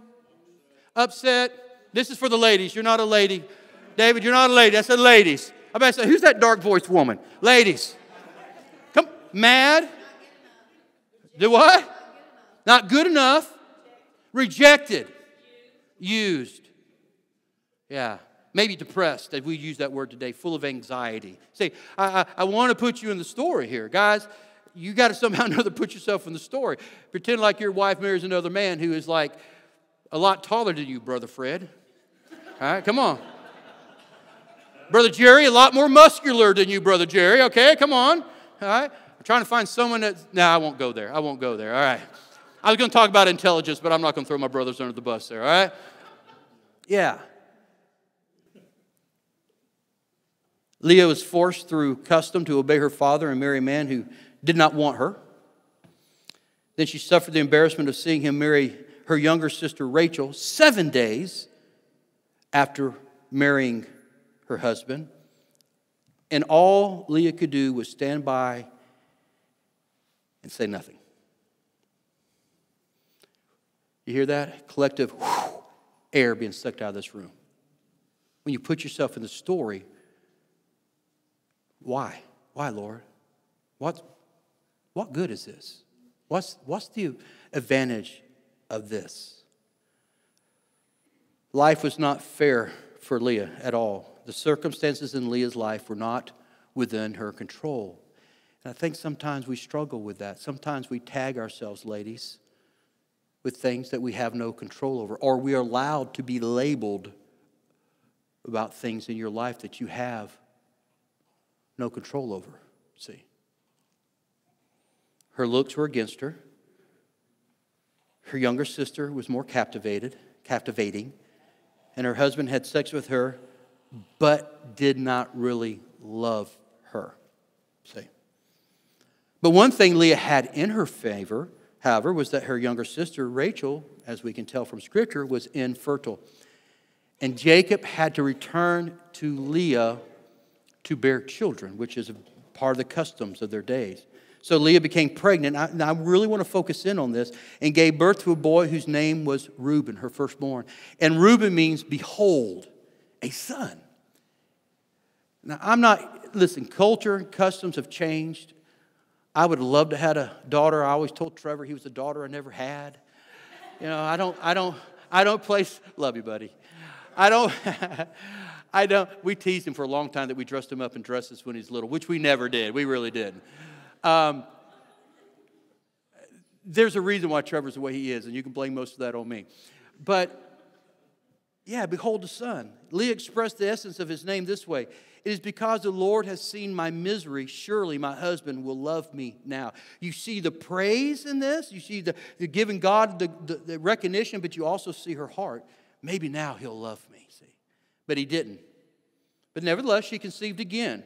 Upset? This is for the ladies. You're not a lady. David, you're not a lady. I said ladies. About to say, who's that dark voiced woman? Ladies. Come, mad? Do what? Not good enough. Rejected. Used. Yeah. Maybe depressed, as we use that word today, full of anxiety. Say, I, I, I want to put you in the story here. Guys, you got to somehow or another put yourself in the story. Pretend like your wife marries another man who is like a lot taller than you, Brother Fred. All right, come on. Brother Jerry, a lot more muscular than you, Brother Jerry. Okay, come on. All right. I'm trying to find someone that. No, I won't go there. I won't go there. All right. I was going to talk about intelligence, but I'm not going to throw my brothers under the bus there. All right. Yeah. Leah was forced through custom to obey her father and marry a man who did not want her. Then she suffered the embarrassment of seeing him marry her younger sister Rachel seven days after marrying her husband. And all Leah could do was stand by and say nothing. You hear that? Collective whew, air being sucked out of this room. When you put yourself in the story, why? Why, Lord? What, what good is this? What's, what's the advantage of this? Life was not fair for Leah at all. The circumstances in Leah's life were not within her control. And I think sometimes we struggle with that. Sometimes we tag ourselves, ladies, with things that we have no control over, or we are allowed to be labeled about things in your life that you have no control over. See? Her looks were against her. Her younger sister was more captivated, captivating, and her husband had sex with her, but did not really love her. See? But one thing Leah had in her favor, however, was that her younger sister, Rachel, as we can tell from Scripture, was infertile. And Jacob had to return to Leah to bear children, which is a part of the customs of their days. So Leah became pregnant. I, I really want to focus in on this and gave birth to a boy whose name was Reuben, her firstborn. And Reuben means behold, a son. Now, I'm not, listen, culture and customs have changed. I would loved to have a daughter. I always told Trevor he was a daughter I never had. You know, I don't, I don't, I don't place, love you, buddy. I don't, I don't, we teased him for a long time that we dressed him up in dresses when he's little, which we never did. We really did. Um, there's a reason why Trevor's the way he is, and you can blame most of that on me. But yeah, behold the Son. Leah expressed the essence of his name this way It is because the Lord has seen my misery, surely my husband will love me now. You see the praise in this, you see the, the giving God the, the, the recognition, but you also see her heart. Maybe now he'll love me, see. But he didn't. But nevertheless, she conceived again.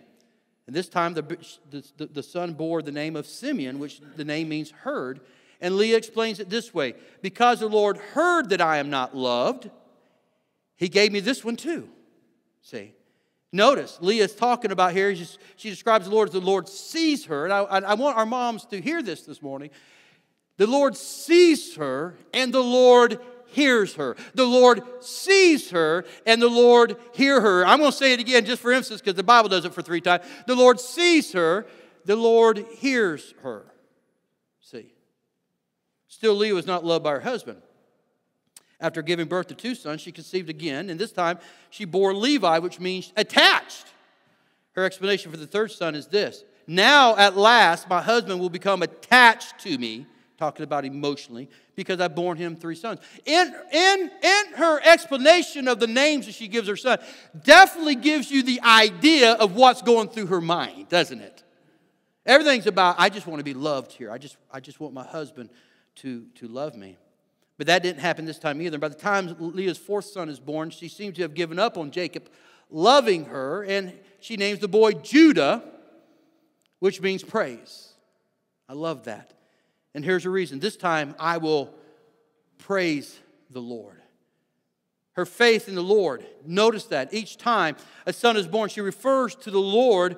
And this time the, the, the son bore the name of Simeon, which the name means heard. And Leah explains it this way Because the Lord heard that I am not loved, he gave me this one too. See? Notice, Leah's talking about here, she describes the Lord as the Lord sees her. And I, I want our moms to hear this this morning. The Lord sees her, and the Lord hears her. The Lord sees her, and the Lord hear her. I'm going to say it again just for emphasis because the Bible does it for three times. The Lord sees her, the Lord hears her. See. Still, Leah was not loved by her husband. After giving birth to two sons, she conceived again, and this time she bore Levi, which means attached. Her explanation for the third son is this Now, at last, my husband will become attached to me, talking about emotionally, because I've borne him three sons. In, in, in her explanation of the names that she gives her son, definitely gives you the idea of what's going through her mind, doesn't it? Everything's about, I just want to be loved here. I just, I just want my husband to, to love me. But that didn't happen this time either. By the time Leah's fourth son is born, she seems to have given up on Jacob loving her, and she names the boy Judah, which means praise. I love that. And here's the reason this time I will praise the Lord. Her faith in the Lord. Notice that each time a son is born, she refers to the Lord.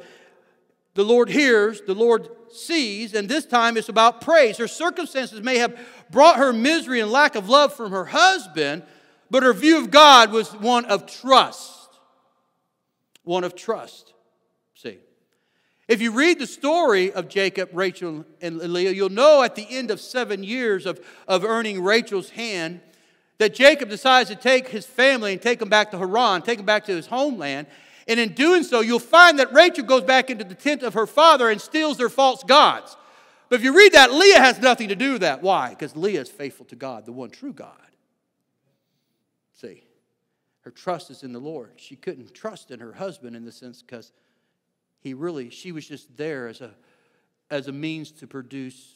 The Lord hears, the Lord sees, and this time it's about praise. Her circumstances may have brought her misery and lack of love from her husband, but her view of God was one of trust one of trust. If you read the story of Jacob, Rachel, and Leah, you'll know at the end of seven years of, of earning Rachel's hand that Jacob decides to take his family and take them back to Haran, take them back to his homeland. And in doing so, you'll find that Rachel goes back into the tent of her father and steals their false gods. But if you read that, Leah has nothing to do with that. Why? Because Leah is faithful to God, the one true God. See, her trust is in the Lord. She couldn't trust in her husband in the sense because he really, she was just there as a, as a means to produce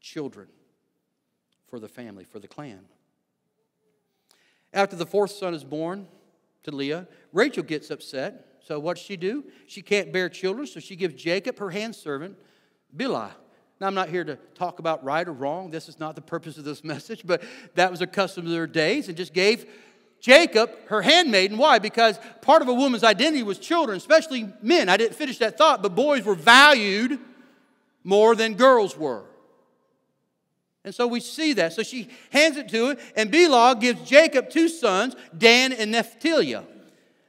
children for the family, for the clan. After the fourth son is born to Leah, Rachel gets upset. So what she do? She can't bear children, so she gives Jacob her handservant, Bilhah. Now, I'm not here to talk about right or wrong. This is not the purpose of this message, but that was a custom of their days and just gave Jacob, her handmaiden. Why? Because part of a woman's identity was children, especially men. I didn't finish that thought, but boys were valued more than girls were. And so we see that. So she hands it to him, and Bilhah gives Jacob two sons, Dan and Naphtali.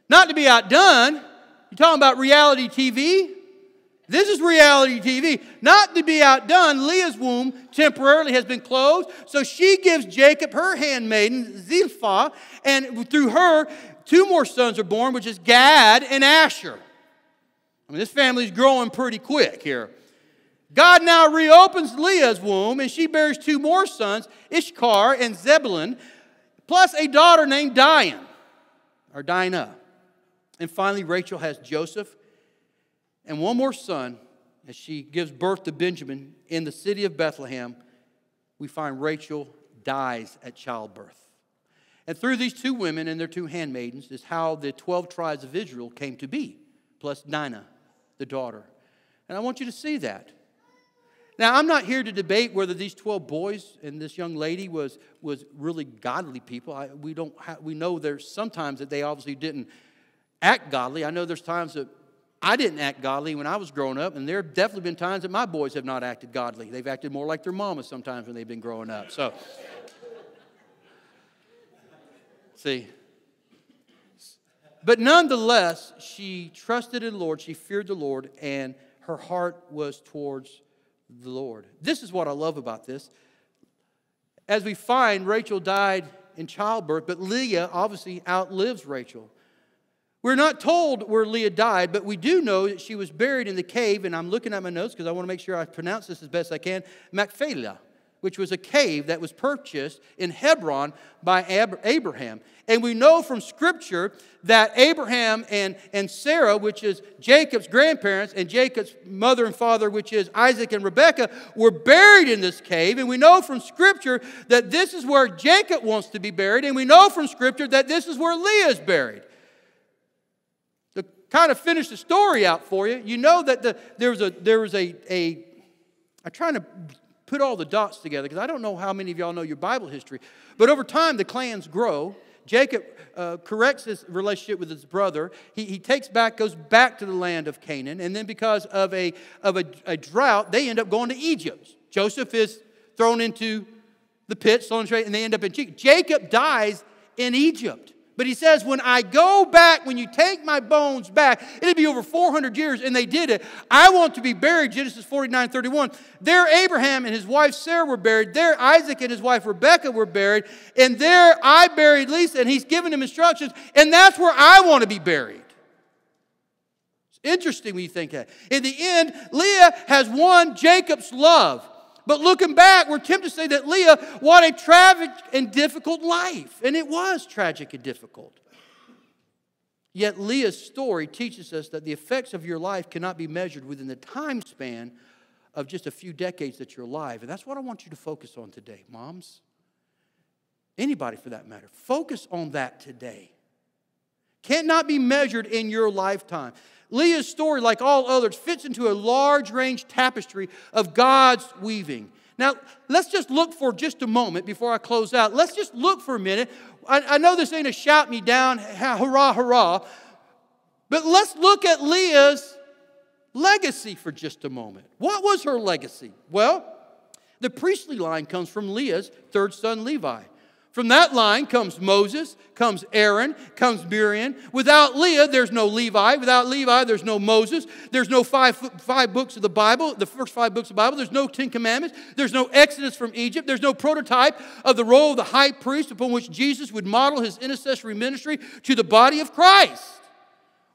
Not to be outdone, you're talking about reality TV? This is reality TV. Not to be outdone, Leah's womb temporarily has been closed, so she gives Jacob her handmaiden, Zilpah, and through her, two more sons are born, which is Gad and Asher. I mean, this family's growing pretty quick here. God now reopens Leah's womb, and she bears two more sons, Ishkar and Zebulun, plus a daughter named Diane, or Dinah. And finally, Rachel has Joseph and one more son as she gives birth to Benjamin in the city of Bethlehem. We find Rachel dies at childbirth. And through these two women and their two handmaidens is how the 12 tribes of Israel came to be, plus Dinah, the daughter. And I want you to see that. Now, I'm not here to debate whether these 12 boys and this young lady was, was really godly people. I, we, don't ha- we know there's sometimes that they obviously didn't act godly. I know there's times that I didn't act godly when I was growing up, and there have definitely been times that my boys have not acted godly. They've acted more like their mama sometimes when they've been growing up. So, see. But nonetheless, she trusted in the Lord, she feared the Lord, and her heart was towards the Lord. This is what I love about this. As we find, Rachel died in childbirth, but Leah obviously outlives Rachel. We're not told where Leah died, but we do know that she was buried in the cave, and I'm looking at my notes because I want to make sure I pronounce this as best I can Machpelah, which was a cave that was purchased in Hebron by Abraham. And we know from Scripture that Abraham and, and Sarah, which is Jacob's grandparents, and Jacob's mother and father, which is Isaac and Rebekah, were buried in this cave. And we know from Scripture that this is where Jacob wants to be buried, and we know from Scripture that this is where Leah is buried kind of finish the story out for you, you know that the, there was a, there was a, a, I'm trying to put all the dots together because I don't know how many of y'all know your Bible history, but over time the clans grow. Jacob uh, corrects his relationship with his brother. He, he takes back, goes back to the land of Canaan, and then because of a, of a, a drought, they end up going to Egypt. Joseph is thrown into the pit, stolen trade, and they end up in Egypt. Jacob dies in Egypt. But he says, when I go back, when you take my bones back, it'll be over 400 years, and they did it. I want to be buried, Genesis 49 31. There, Abraham and his wife Sarah were buried. There, Isaac and his wife Rebecca were buried. And there, I buried Leah, and he's given him instructions, and that's where I want to be buried. It's interesting when you think that. In the end, Leah has won Jacob's love. But looking back, we're tempted to say that Leah, what a tragic and difficult life. And it was tragic and difficult. Yet Leah's story teaches us that the effects of your life cannot be measured within the time span of just a few decades that you're alive. And that's what I want you to focus on today, moms. Anybody for that matter. Focus on that today. Cannot be measured in your lifetime. Leah's story, like all others, fits into a large range tapestry of God's weaving. Now, let's just look for just a moment before I close out. Let's just look for a minute. I, I know this ain't a shout me down, hurrah, hurrah, but let's look at Leah's legacy for just a moment. What was her legacy? Well, the priestly line comes from Leah's third son, Levi. From that line comes Moses, comes Aaron, comes Miriam. Without Leah, there's no Levi. Without Levi, there's no Moses. There's no five, five books of the Bible, the first five books of the Bible. There's no Ten Commandments. There's no Exodus from Egypt. There's no prototype of the role of the high priest upon which Jesus would model his intercessory ministry to the body of Christ.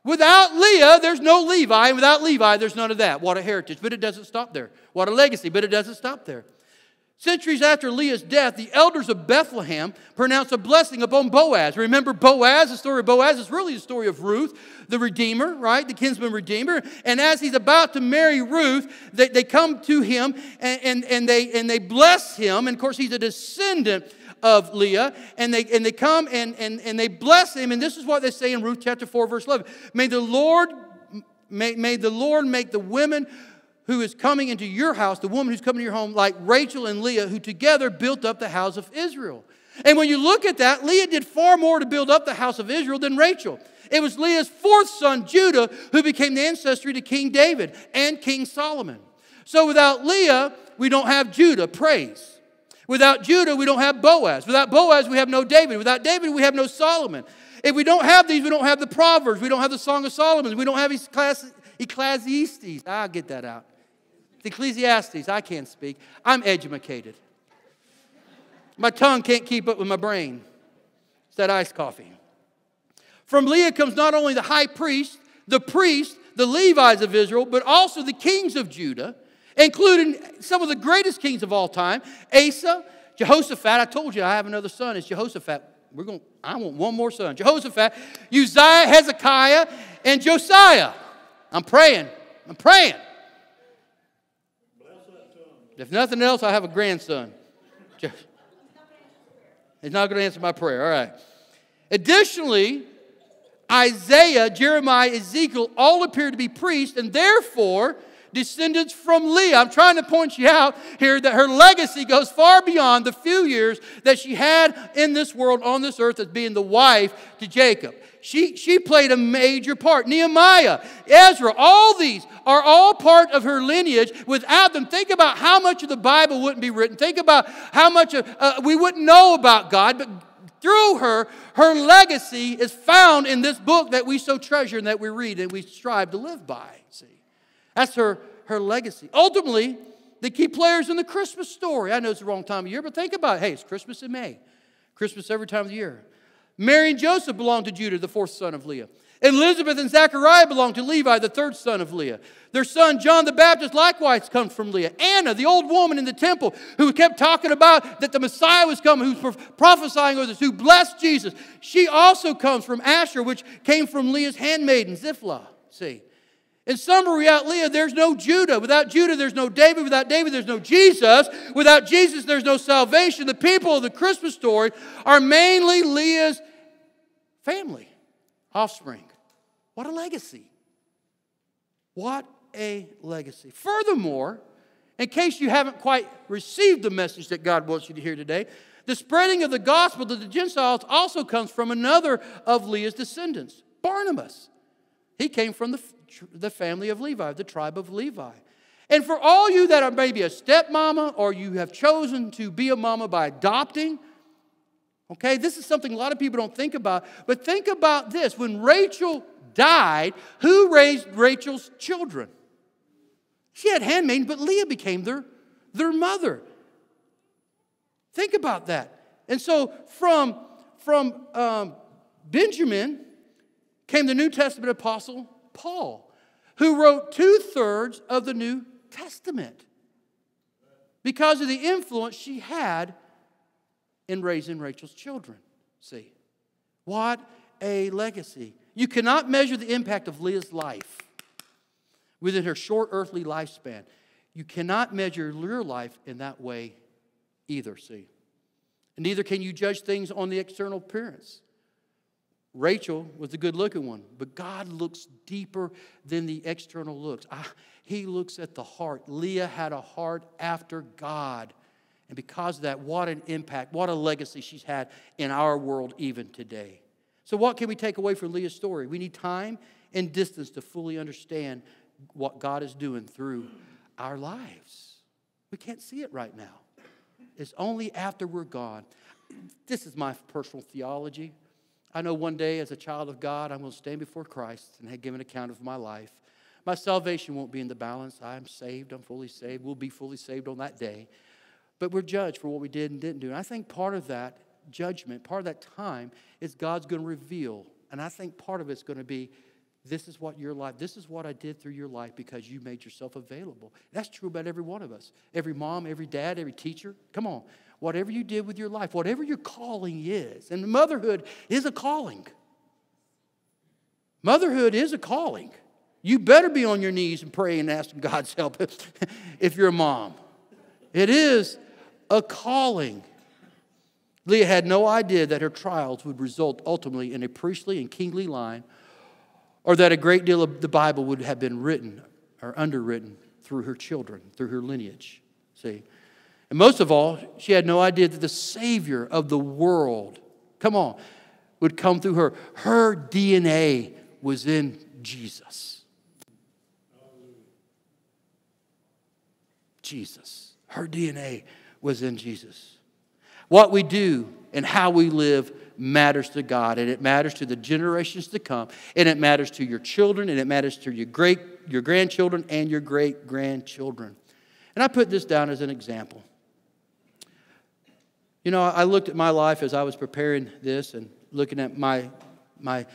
Without Leah, there's no Levi, and without Levi, there's none of that. What a heritage. But it doesn't stop there. What a legacy, but it doesn't stop there. Centuries after Leah's death, the elders of Bethlehem pronounced a blessing upon Boaz. Remember Boaz? The story of Boaz is really the story of Ruth, the Redeemer, right? The kinsman Redeemer. And as he's about to marry Ruth, they, they come to him and, and, and, they, and they bless him. And of course, he's a descendant of Leah. And they, and they come and, and, and they bless him. And this is what they say in Ruth chapter 4, verse 11. May the Lord May, may, the Lord make the women who is coming into your house, the woman who's coming to your home, like Rachel and Leah, who together built up the house of Israel. And when you look at that, Leah did far more to build up the house of Israel than Rachel. It was Leah's fourth son, Judah, who became the ancestry to King David and King Solomon. So without Leah, we don't have Judah, praise. Without Judah, we don't have Boaz. Without Boaz, we have no David. Without David, we have no Solomon. If we don't have these, we don't have the Proverbs. We don't have the Song of Solomon. We don't have Ecclesiastes. I'll get that out. Ecclesiastes, I can't speak. I'm educated. My tongue can't keep up with my brain. It's that iced coffee. From Leah comes not only the high priest, the priest, the Levites of Israel, but also the kings of Judah, including some of the greatest kings of all time Asa, Jehoshaphat. I told you I have another son, it's Jehoshaphat. We're going, I want one more son. Jehoshaphat, Uzziah, Hezekiah, and Josiah. I'm praying. I'm praying. If nothing else, I have a grandson. He's not going to answer my prayer. All right. Additionally, Isaiah, Jeremiah, Ezekiel all appear to be priests and therefore descendants from Leah. I'm trying to point you out here that her legacy goes far beyond the few years that she had in this world, on this earth, as being the wife to Jacob. She, she played a major part. Nehemiah, Ezra, all these are all part of her lineage. Without them, think about how much of the Bible wouldn't be written. Think about how much of, uh, we wouldn't know about God, but through her, her legacy is found in this book that we so treasure and that we read and we strive to live by. See, that's her, her legacy. Ultimately, the key players in the Christmas story. I know it's the wrong time of year, but think about it. Hey, it's Christmas in May. Christmas every time of the year. Mary and Joseph belonged to Judah, the fourth son of Leah. Elizabeth and Zechariah belonged to Levi, the third son of Leah. Their son John the Baptist likewise comes from Leah. Anna, the old woman in the temple who kept talking about that the Messiah was coming, who's prophesying over this, who blessed Jesus, she also comes from Asher, which came from Leah's handmaiden, Zilpah. See? In summary, without Leah, there's no Judah. Without Judah, there's no David. Without David, there's no Jesus. Without Jesus, there's no salvation. The people of the Christmas story are mainly Leah's family, offspring. What a legacy. What a legacy. Furthermore, in case you haven't quite received the message that God wants you to hear today, the spreading of the gospel to the Gentiles also comes from another of Leah's descendants, Barnabas. He came from the, the family of Levi, the tribe of Levi. And for all you that are maybe a stepmama or you have chosen to be a mama by adopting, Okay, this is something a lot of people don't think about. But think about this when Rachel died, who raised Rachel's children? She had handmaidens, but Leah became their, their mother. Think about that. And so from, from um, Benjamin came the New Testament apostle Paul, who wrote two thirds of the New Testament because of the influence she had in raising Rachel's children. See, what a legacy. You cannot measure the impact of Leah's life within her short earthly lifespan. You cannot measure your life in that way either, see. And neither can you judge things on the external appearance. Rachel was the good looking one, but God looks deeper than the external looks. Ah, he looks at the heart. Leah had a heart after God. And because of that, what an impact, what a legacy she's had in our world even today. So, what can we take away from Leah's story? We need time and distance to fully understand what God is doing through our lives. We can't see it right now. It's only after we're gone. This is my personal theology. I know one day as a child of God, I'm going to stand before Christ and give an account of my life. My salvation won't be in the balance. I'm saved, I'm fully saved. We'll be fully saved on that day. But we're judged for what we did and didn't do. And I think part of that judgment, part of that time, is God's going to reveal. And I think part of it's going to be this is what your life, this is what I did through your life because you made yourself available. That's true about every one of us. Every mom, every dad, every teacher. Come on. Whatever you did with your life, whatever your calling is. And motherhood is a calling. Motherhood is a calling. You better be on your knees and pray and ask God's help if you're a mom. It is a calling. Leah had no idea that her trials would result ultimately in a priestly and kingly line, or that a great deal of the Bible would have been written or underwritten through her children, through her lineage. See? And most of all, she had no idea that the Savior of the world, come on, would come through her. Her DNA was in Jesus. Jesus. Her DNA was in Jesus. What we do and how we live matters to God, and it matters to the generations to come, and it matters to your children, and it matters to your great, your grandchildren, and your great grandchildren. And I put this down as an example. You know, I looked at my life as I was preparing this and looking at my my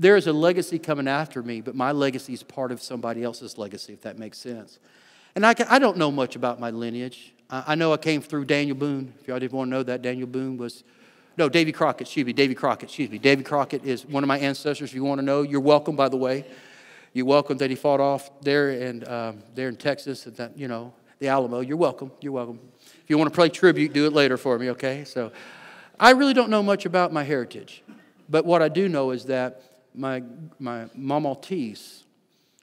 there is a legacy coming after me, but my legacy is part of somebody else's legacy, if that makes sense. And I, can, I don't know much about my lineage. I, know I came through Daniel Boone. If y'all didn't want to know that, Daniel Boone was, no, Davy Crockett, excuse me, Davy Crockett, excuse me. Davy Crockett is one of my ancestors. If you want to know, you're welcome, by the way. You're welcome that he fought off there and um, there in Texas, at that, you know, the Alamo. You're welcome. You're welcome. If you want to play tribute, do it later for me, okay? So I really don't know much about my heritage. But what I do know is that my, my mom Altice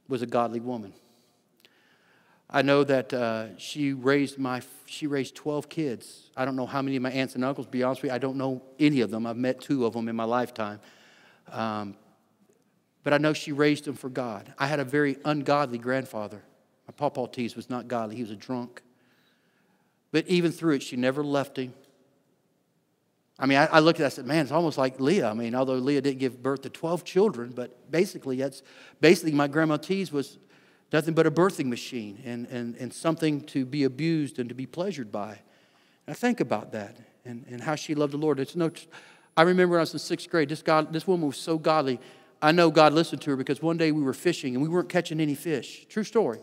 was a godly woman. I know that uh, she raised my she raised 12 kids. I don't know how many of my aunts and uncles. Be honest with you, I don't know any of them. I've met two of them in my lifetime, um, but I know she raised them for God. I had a very ungodly grandfather. My papa Altice was not godly. He was a drunk. But even through it, she never left him. I mean, I, I looked at it, I said, man, it's almost like Leah. I mean, although Leah didn't give birth to 12 children, but basically, that's basically my grandma Tees was nothing but a birthing machine and, and, and something to be abused and to be pleasured by. And I think about that and, and how she loved the Lord. It's no, I remember when I was in sixth grade, this, God, this woman was so godly. I know God listened to her because one day we were fishing and we weren't catching any fish. True story.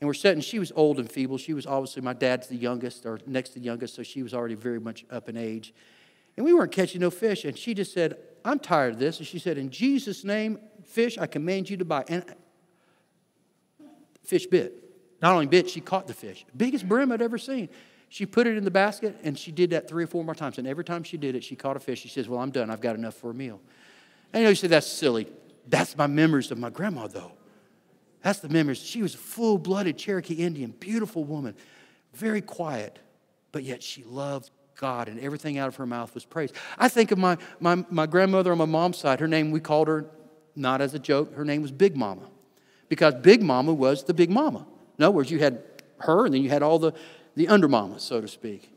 And we're sitting, she was old and feeble. She was obviously, my dad's the youngest or next to the youngest, so she was already very much up in age. And we weren't catching no fish. And she just said, I'm tired of this. And she said, In Jesus' name, fish, I command you to buy. And fish bit. Not only bit, she caught the fish. Biggest brim I'd ever seen. She put it in the basket and she did that three or four more times. And every time she did it, she caught a fish. She says, Well, I'm done. I've got enough for a meal. And you know, you say, That's silly. That's my memories of my grandma, though. That's the memories. She was a full blooded Cherokee Indian, beautiful woman, very quiet, but yet she loved God and everything out of her mouth was praise. I think of my, my, my grandmother on my mom's side. Her name, we called her, not as a joke, her name was Big Mama because Big Mama was the Big Mama. In other words, you had her and then you had all the, the under mamas, so to speak.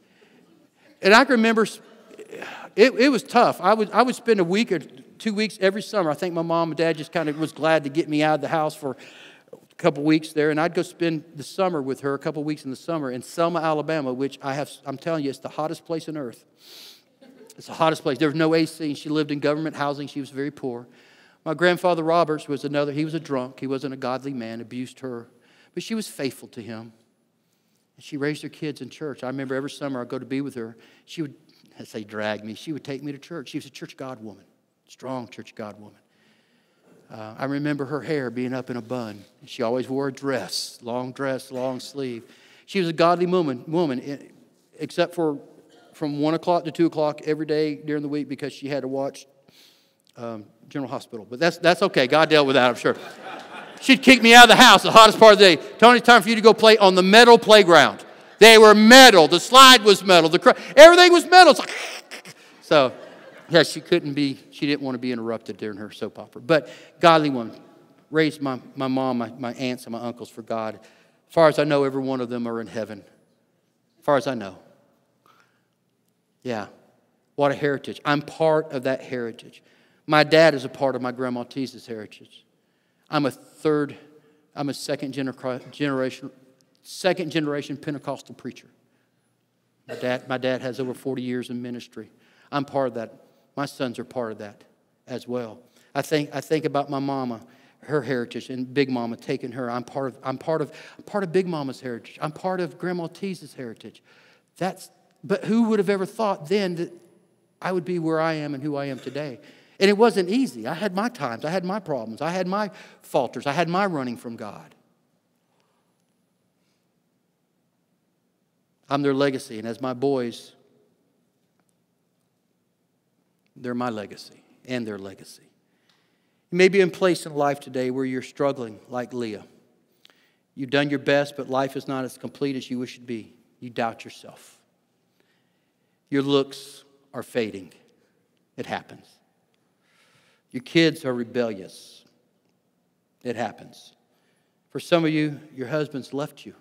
And I can remember it, it was tough. I would, I would spend a week or two weeks every summer. I think my mom and dad just kind of was glad to get me out of the house for a couple weeks there, and I'd go spend the summer with her, a couple weeks in the summer in Selma, Alabama, which I have, I'm telling you, it's the hottest place on earth. It's the hottest place. There was no AC, she lived in government housing. She was very poor. My grandfather Roberts was another, he was a drunk. He wasn't a godly man, abused her, but she was faithful to him. And she raised her kids in church. I remember every summer I'd go to be with her. She would, say, drag me. She would take me to church. She was a church God woman, strong church God woman. Uh, I remember her hair being up in a bun. She always wore a dress, long dress, long sleeve. She was a godly woman, woman eh, except for from 1 o'clock to 2 o'clock every day during the week because she had to watch um, General Hospital. But that's, that's okay. God dealt with that, I'm sure. She'd kick me out of the house the hottest part of the day. Tony, it's time for you to go play on the metal playground. They were metal. The slide was metal. The cr- everything was metal. So, yeah, she couldn't be, she didn't want to be interrupted during her soap opera. But godly woman, raised my, my mom, my, my aunts, and my uncles for God. As far as I know, every one of them are in heaven. As far as I know. Yeah. What a heritage. I'm part of that heritage. My dad is a part of my grandma Teese's heritage. I'm a third, I'm a second gener- generation, second generation Pentecostal preacher. My dad, my dad has over 40 years in ministry. I'm part of that. My sons are part of that as well. I think, I think about my mama, her heritage, and Big Mama taking her. I'm part of, I'm part of, I'm part of Big Mama's heritage. I'm part of Grandma Teese's heritage. That's, but who would have ever thought then that I would be where I am and who I am today? And it wasn't easy. I had my times, I had my problems, I had my falters, I had my running from God. I'm their legacy, and as my boys, they're my legacy and their legacy. You may be in a place in life today where you're struggling like Leah. You've done your best, but life is not as complete as you wish it be. You doubt yourself. Your looks are fading. It happens. Your kids are rebellious. It happens. For some of you, your husband's left you.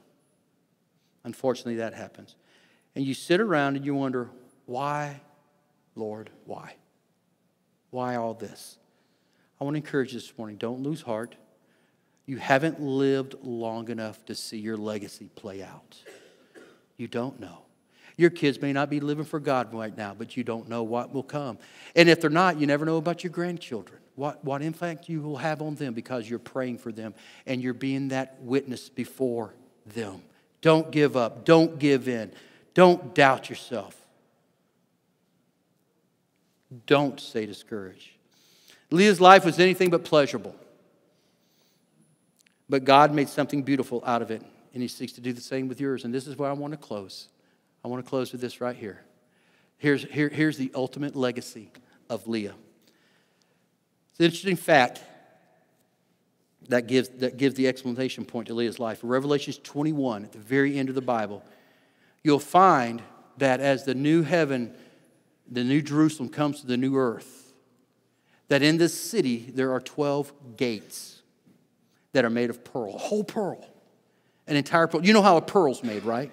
Unfortunately, that happens. And you sit around and you wonder, why, Lord, why? Why all this? I want to encourage you this morning don't lose heart. You haven't lived long enough to see your legacy play out. You don't know. Your kids may not be living for God right now, but you don't know what will come. And if they're not, you never know about your grandchildren, what, what impact you will have on them because you're praying for them and you're being that witness before them. Don't give up. Don't give in. Don't doubt yourself. Don't stay discouraged. Leah's life was anything but pleasurable. But God made something beautiful out of it, and He seeks to do the same with yours. And this is where I want to close. I want to close with this right here. Here's, here, here's the ultimate legacy of Leah. It's an interesting fact that gives, that gives the explanation point to Leah's life. In Revelation 21, at the very end of the Bible, you'll find that as the new heaven, the new Jerusalem comes to the new earth, that in this city there are 12 gates that are made of pearl, a whole pearl, an entire pearl. You know how a pearl's made, right?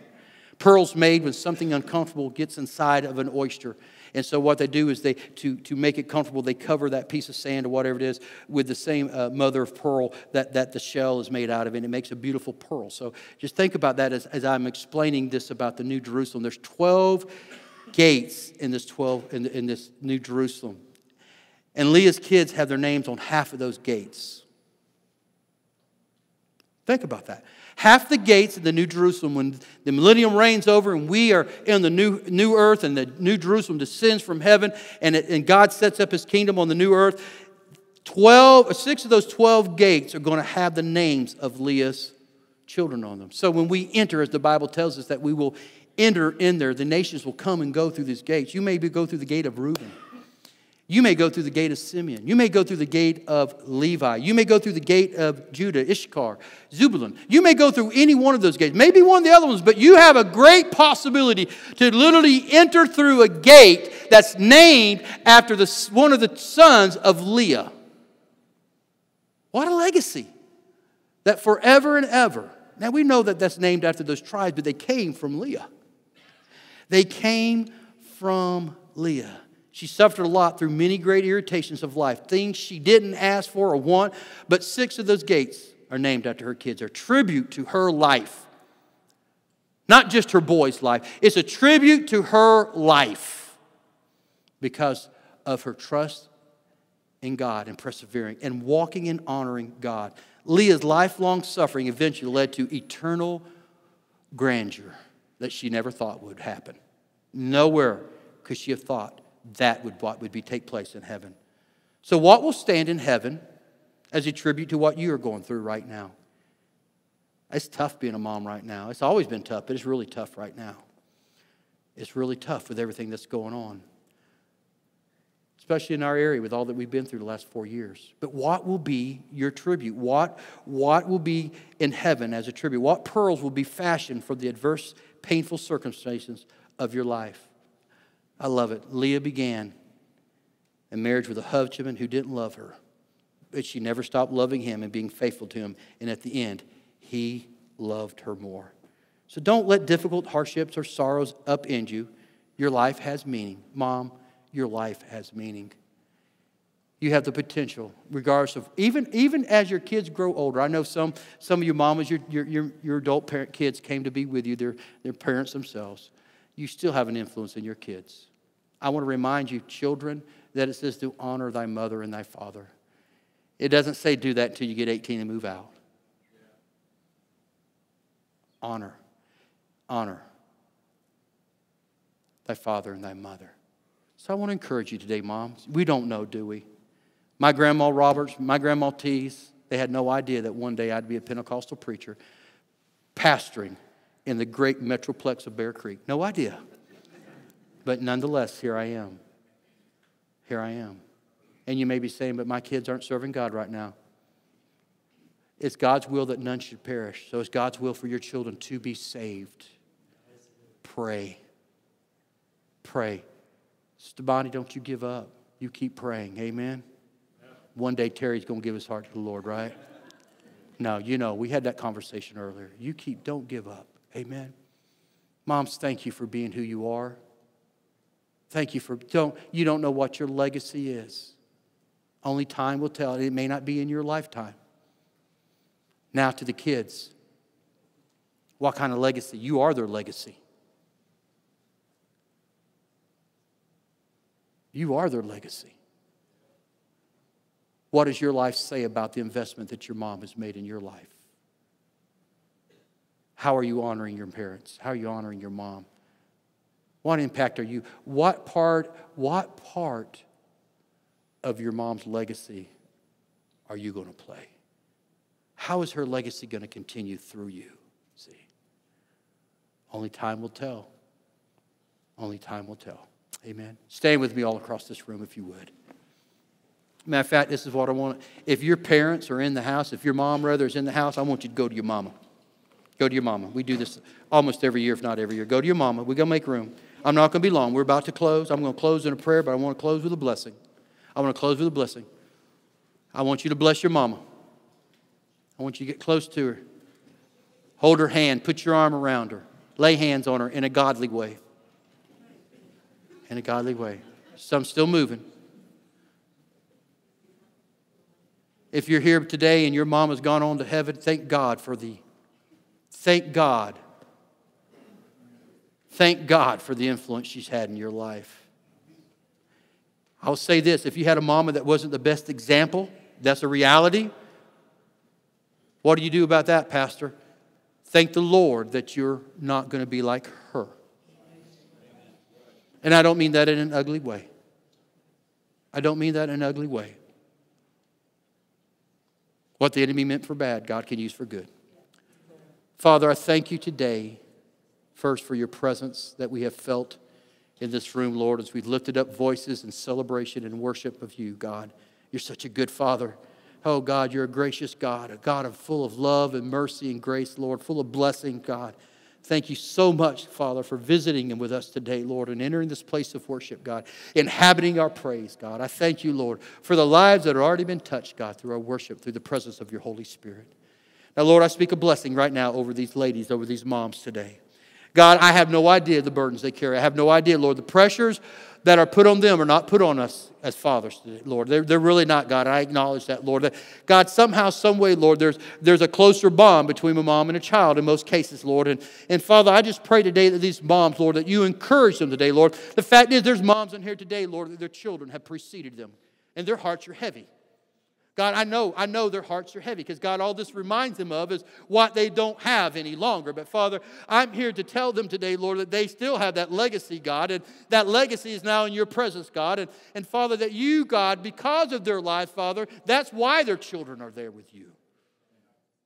Pearls made when something uncomfortable gets inside of an oyster. And so what they do is they to, to make it comfortable, they cover that piece of sand or whatever it is with the same uh, mother of pearl that, that the shell is made out of, and it makes a beautiful pearl. So just think about that as, as I'm explaining this about the New Jerusalem. There's 12 gates in this 12 in, in this New Jerusalem. And Leah's kids have their names on half of those gates. Think about that half the gates of the New Jerusalem when the millennium reigns over and we are in the new, new earth and the New Jerusalem descends from heaven and, it, and God sets up his kingdom on the new earth. 12, six of those 12 gates are going to have the names of Leah's children on them. So when we enter, as the Bible tells us that we will enter in there, the nations will come and go through these gates. You may go through the gate of Reuben. You may go through the gate of Simeon. You may go through the gate of Levi. You may go through the gate of Judah, Issachar, Zebulun. You may go through any one of those gates, maybe one of the other ones, but you have a great possibility to literally enter through a gate that's named after the, one of the sons of Leah. What a legacy! That forever and ever. Now we know that that's named after those tribes, but they came from Leah. They came from Leah. She suffered a lot through many great irritations of life, things she didn't ask for or want, but six of those gates are named after her kids, are tribute to her life. Not just her boy's life, it's a tribute to her life because of her trust in God and persevering and walking and honoring God. Leah's lifelong suffering eventually led to eternal grandeur that she never thought would happen. Nowhere could she have thought that would what would be take place in heaven. So what will stand in heaven as a tribute to what you are going through right now? It's tough being a mom right now. It's always been tough, but it's really tough right now. It's really tough with everything that's going on especially in our area with all that we've been through the last four years. But what will be your tribute? What, what will be in heaven as a tribute? What pearls will be fashioned for the adverse, painful circumstances of your life? I love it. Leah began a marriage with a husband who didn't love her, but she never stopped loving him and being faithful to him. And at the end, he loved her more. So don't let difficult hardships or sorrows upend you. Your life has meaning. Mom, your life has meaning. You have the potential, regardless of even, even as your kids grow older. I know some, some of you mamas, your, your, your, adult parent kids came to be with you, they're, they're parents themselves. You still have an influence in your kids. I want to remind you, children, that it says to honor thy mother and thy father. It doesn't say do that until you get 18 and move out. Honor. Honor thy father and thy mother. So I want to encourage you today, moms. We don't know, do we? My grandma Roberts, my grandma Tees, they had no idea that one day I'd be a Pentecostal preacher pastoring in the great metroplex of Bear Creek. No idea. But nonetheless, here I am. Here I am. And you may be saying, but my kids aren't serving God right now. It's God's will that none should perish. So it's God's will for your children to be saved. Pray. Pray. Stabani, don't you give up. You keep praying. Amen. One day Terry's going to give his heart to the Lord, right? No, you know, we had that conversation earlier. You keep, don't give up. Amen. Moms, thank you for being who you are. Thank you for, don't, you don't know what your legacy is. Only time will tell. It may not be in your lifetime. Now to the kids. What kind of legacy? You are their legacy. You are their legacy. What does your life say about the investment that your mom has made in your life? How are you honoring your parents? How are you honoring your mom? What impact are you? What part, what part of your mom's legacy are you going to play? How is her legacy going to continue through you? See? Only time will tell. Only time will tell. Amen. Stand with me all across this room if you would. Matter of fact, this is what I want. If your parents are in the house, if your mom rather is in the house, I want you to go to your mama. Go to your mama. We do this almost every year, if not every year. Go to your mama. We're going to make room. I'm not going to be long. We're about to close. I'm going to close in a prayer, but I want to close with a blessing. I want to close with a blessing. I want you to bless your mama. I want you to get close to her. Hold her hand. Put your arm around her. Lay hands on her in a godly way in a godly way. Some still moving. If you're here today and your mama's gone on to heaven, thank God for the thank God. Thank God for the influence she's had in your life. I'll say this if you had a mama that wasn't the best example, that's a reality. What do you do about that, Pastor? Thank the Lord that you're not going to be like her. And I don't mean that in an ugly way. I don't mean that in an ugly way. What the enemy meant for bad, God can use for good. Father, I thank you today, first, for your presence that we have felt in this room, Lord, as we've lifted up voices in celebration and worship of you, God. You're such a good Father. Oh, God, you're a gracious God, a God of full of love and mercy and grace, Lord, full of blessing, God. Thank you so much, Father, for visiting and with us today, Lord, and entering this place of worship, God, inhabiting our praise, God. I thank you, Lord, for the lives that have already been touched, God, through our worship, through the presence of your Holy Spirit. Now, Lord, I speak a blessing right now over these ladies, over these moms today. God, I have no idea the burdens they carry. I have no idea, Lord, the pressures that are put on them are not put on us as fathers Lord. They're, they're really not, God. I acknowledge that, Lord. That God, somehow, some way, Lord, there's, there's a closer bond between a mom and a child in most cases, Lord. And, and Father, I just pray today that these moms, Lord, that you encourage them today, Lord. The fact is, there's moms in here today, Lord, that their children have preceded them, and their hearts are heavy. God, I know, I know their hearts are heavy because God, all this reminds them of is what they don't have any longer. But Father, I'm here to tell them today, Lord, that they still have that legacy, God, and that legacy is now in your presence, God. And, and Father, that you, God, because of their life, Father, that's why their children are there with you.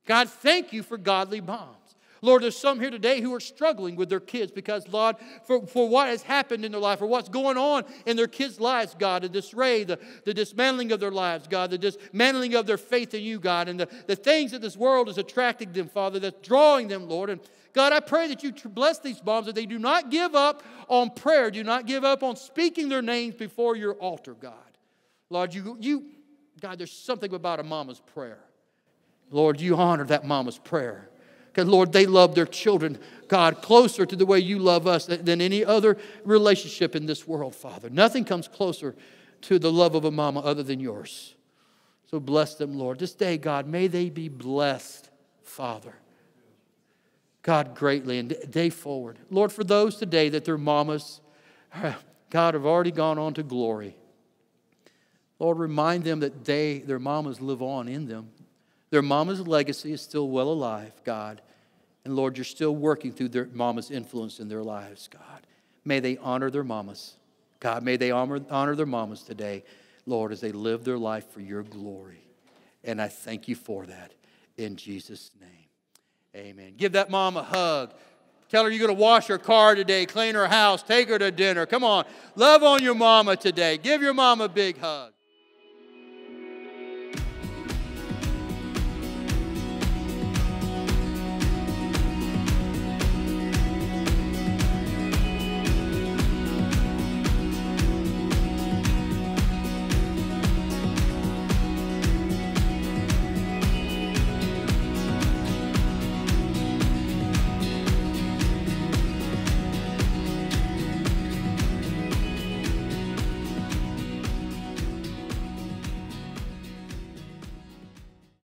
God, thank you for godly moms. Lord, there's some here today who are struggling with their kids because, Lord, for, for what has happened in their life, or what's going on in their kids' lives, God, the disarray, the, the dismantling of their lives, God, the dismantling of their faith in you, God, and the, the things that this world is attracting them, Father, that's drawing them, Lord. And God, I pray that you bless these moms, that they do not give up on prayer, do not give up on speaking their names before your altar, God. Lord, you, you God, there's something about a mama's prayer. Lord, you honor that mama's prayer. Because, Lord, they love their children, God, closer to the way you love us than any other relationship in this world, Father. Nothing comes closer to the love of a mama other than yours. So bless them, Lord. This day, God, may they be blessed, Father. God, greatly and day forward. Lord, for those today that their mamas, God, have already gone on to glory. Lord, remind them that they, their mamas, live on in them. Their mama's legacy is still well alive, God. And Lord, you're still working through their mama's influence in their lives, God. May they honor their mamas. God, may they honor, honor their mamas today, Lord, as they live their life for your glory. And I thank you for that in Jesus' name. Amen. Give that mom a hug. Tell her you're going to wash her car today, clean her house, take her to dinner. Come on. Love on your mama today. Give your mom a big hug.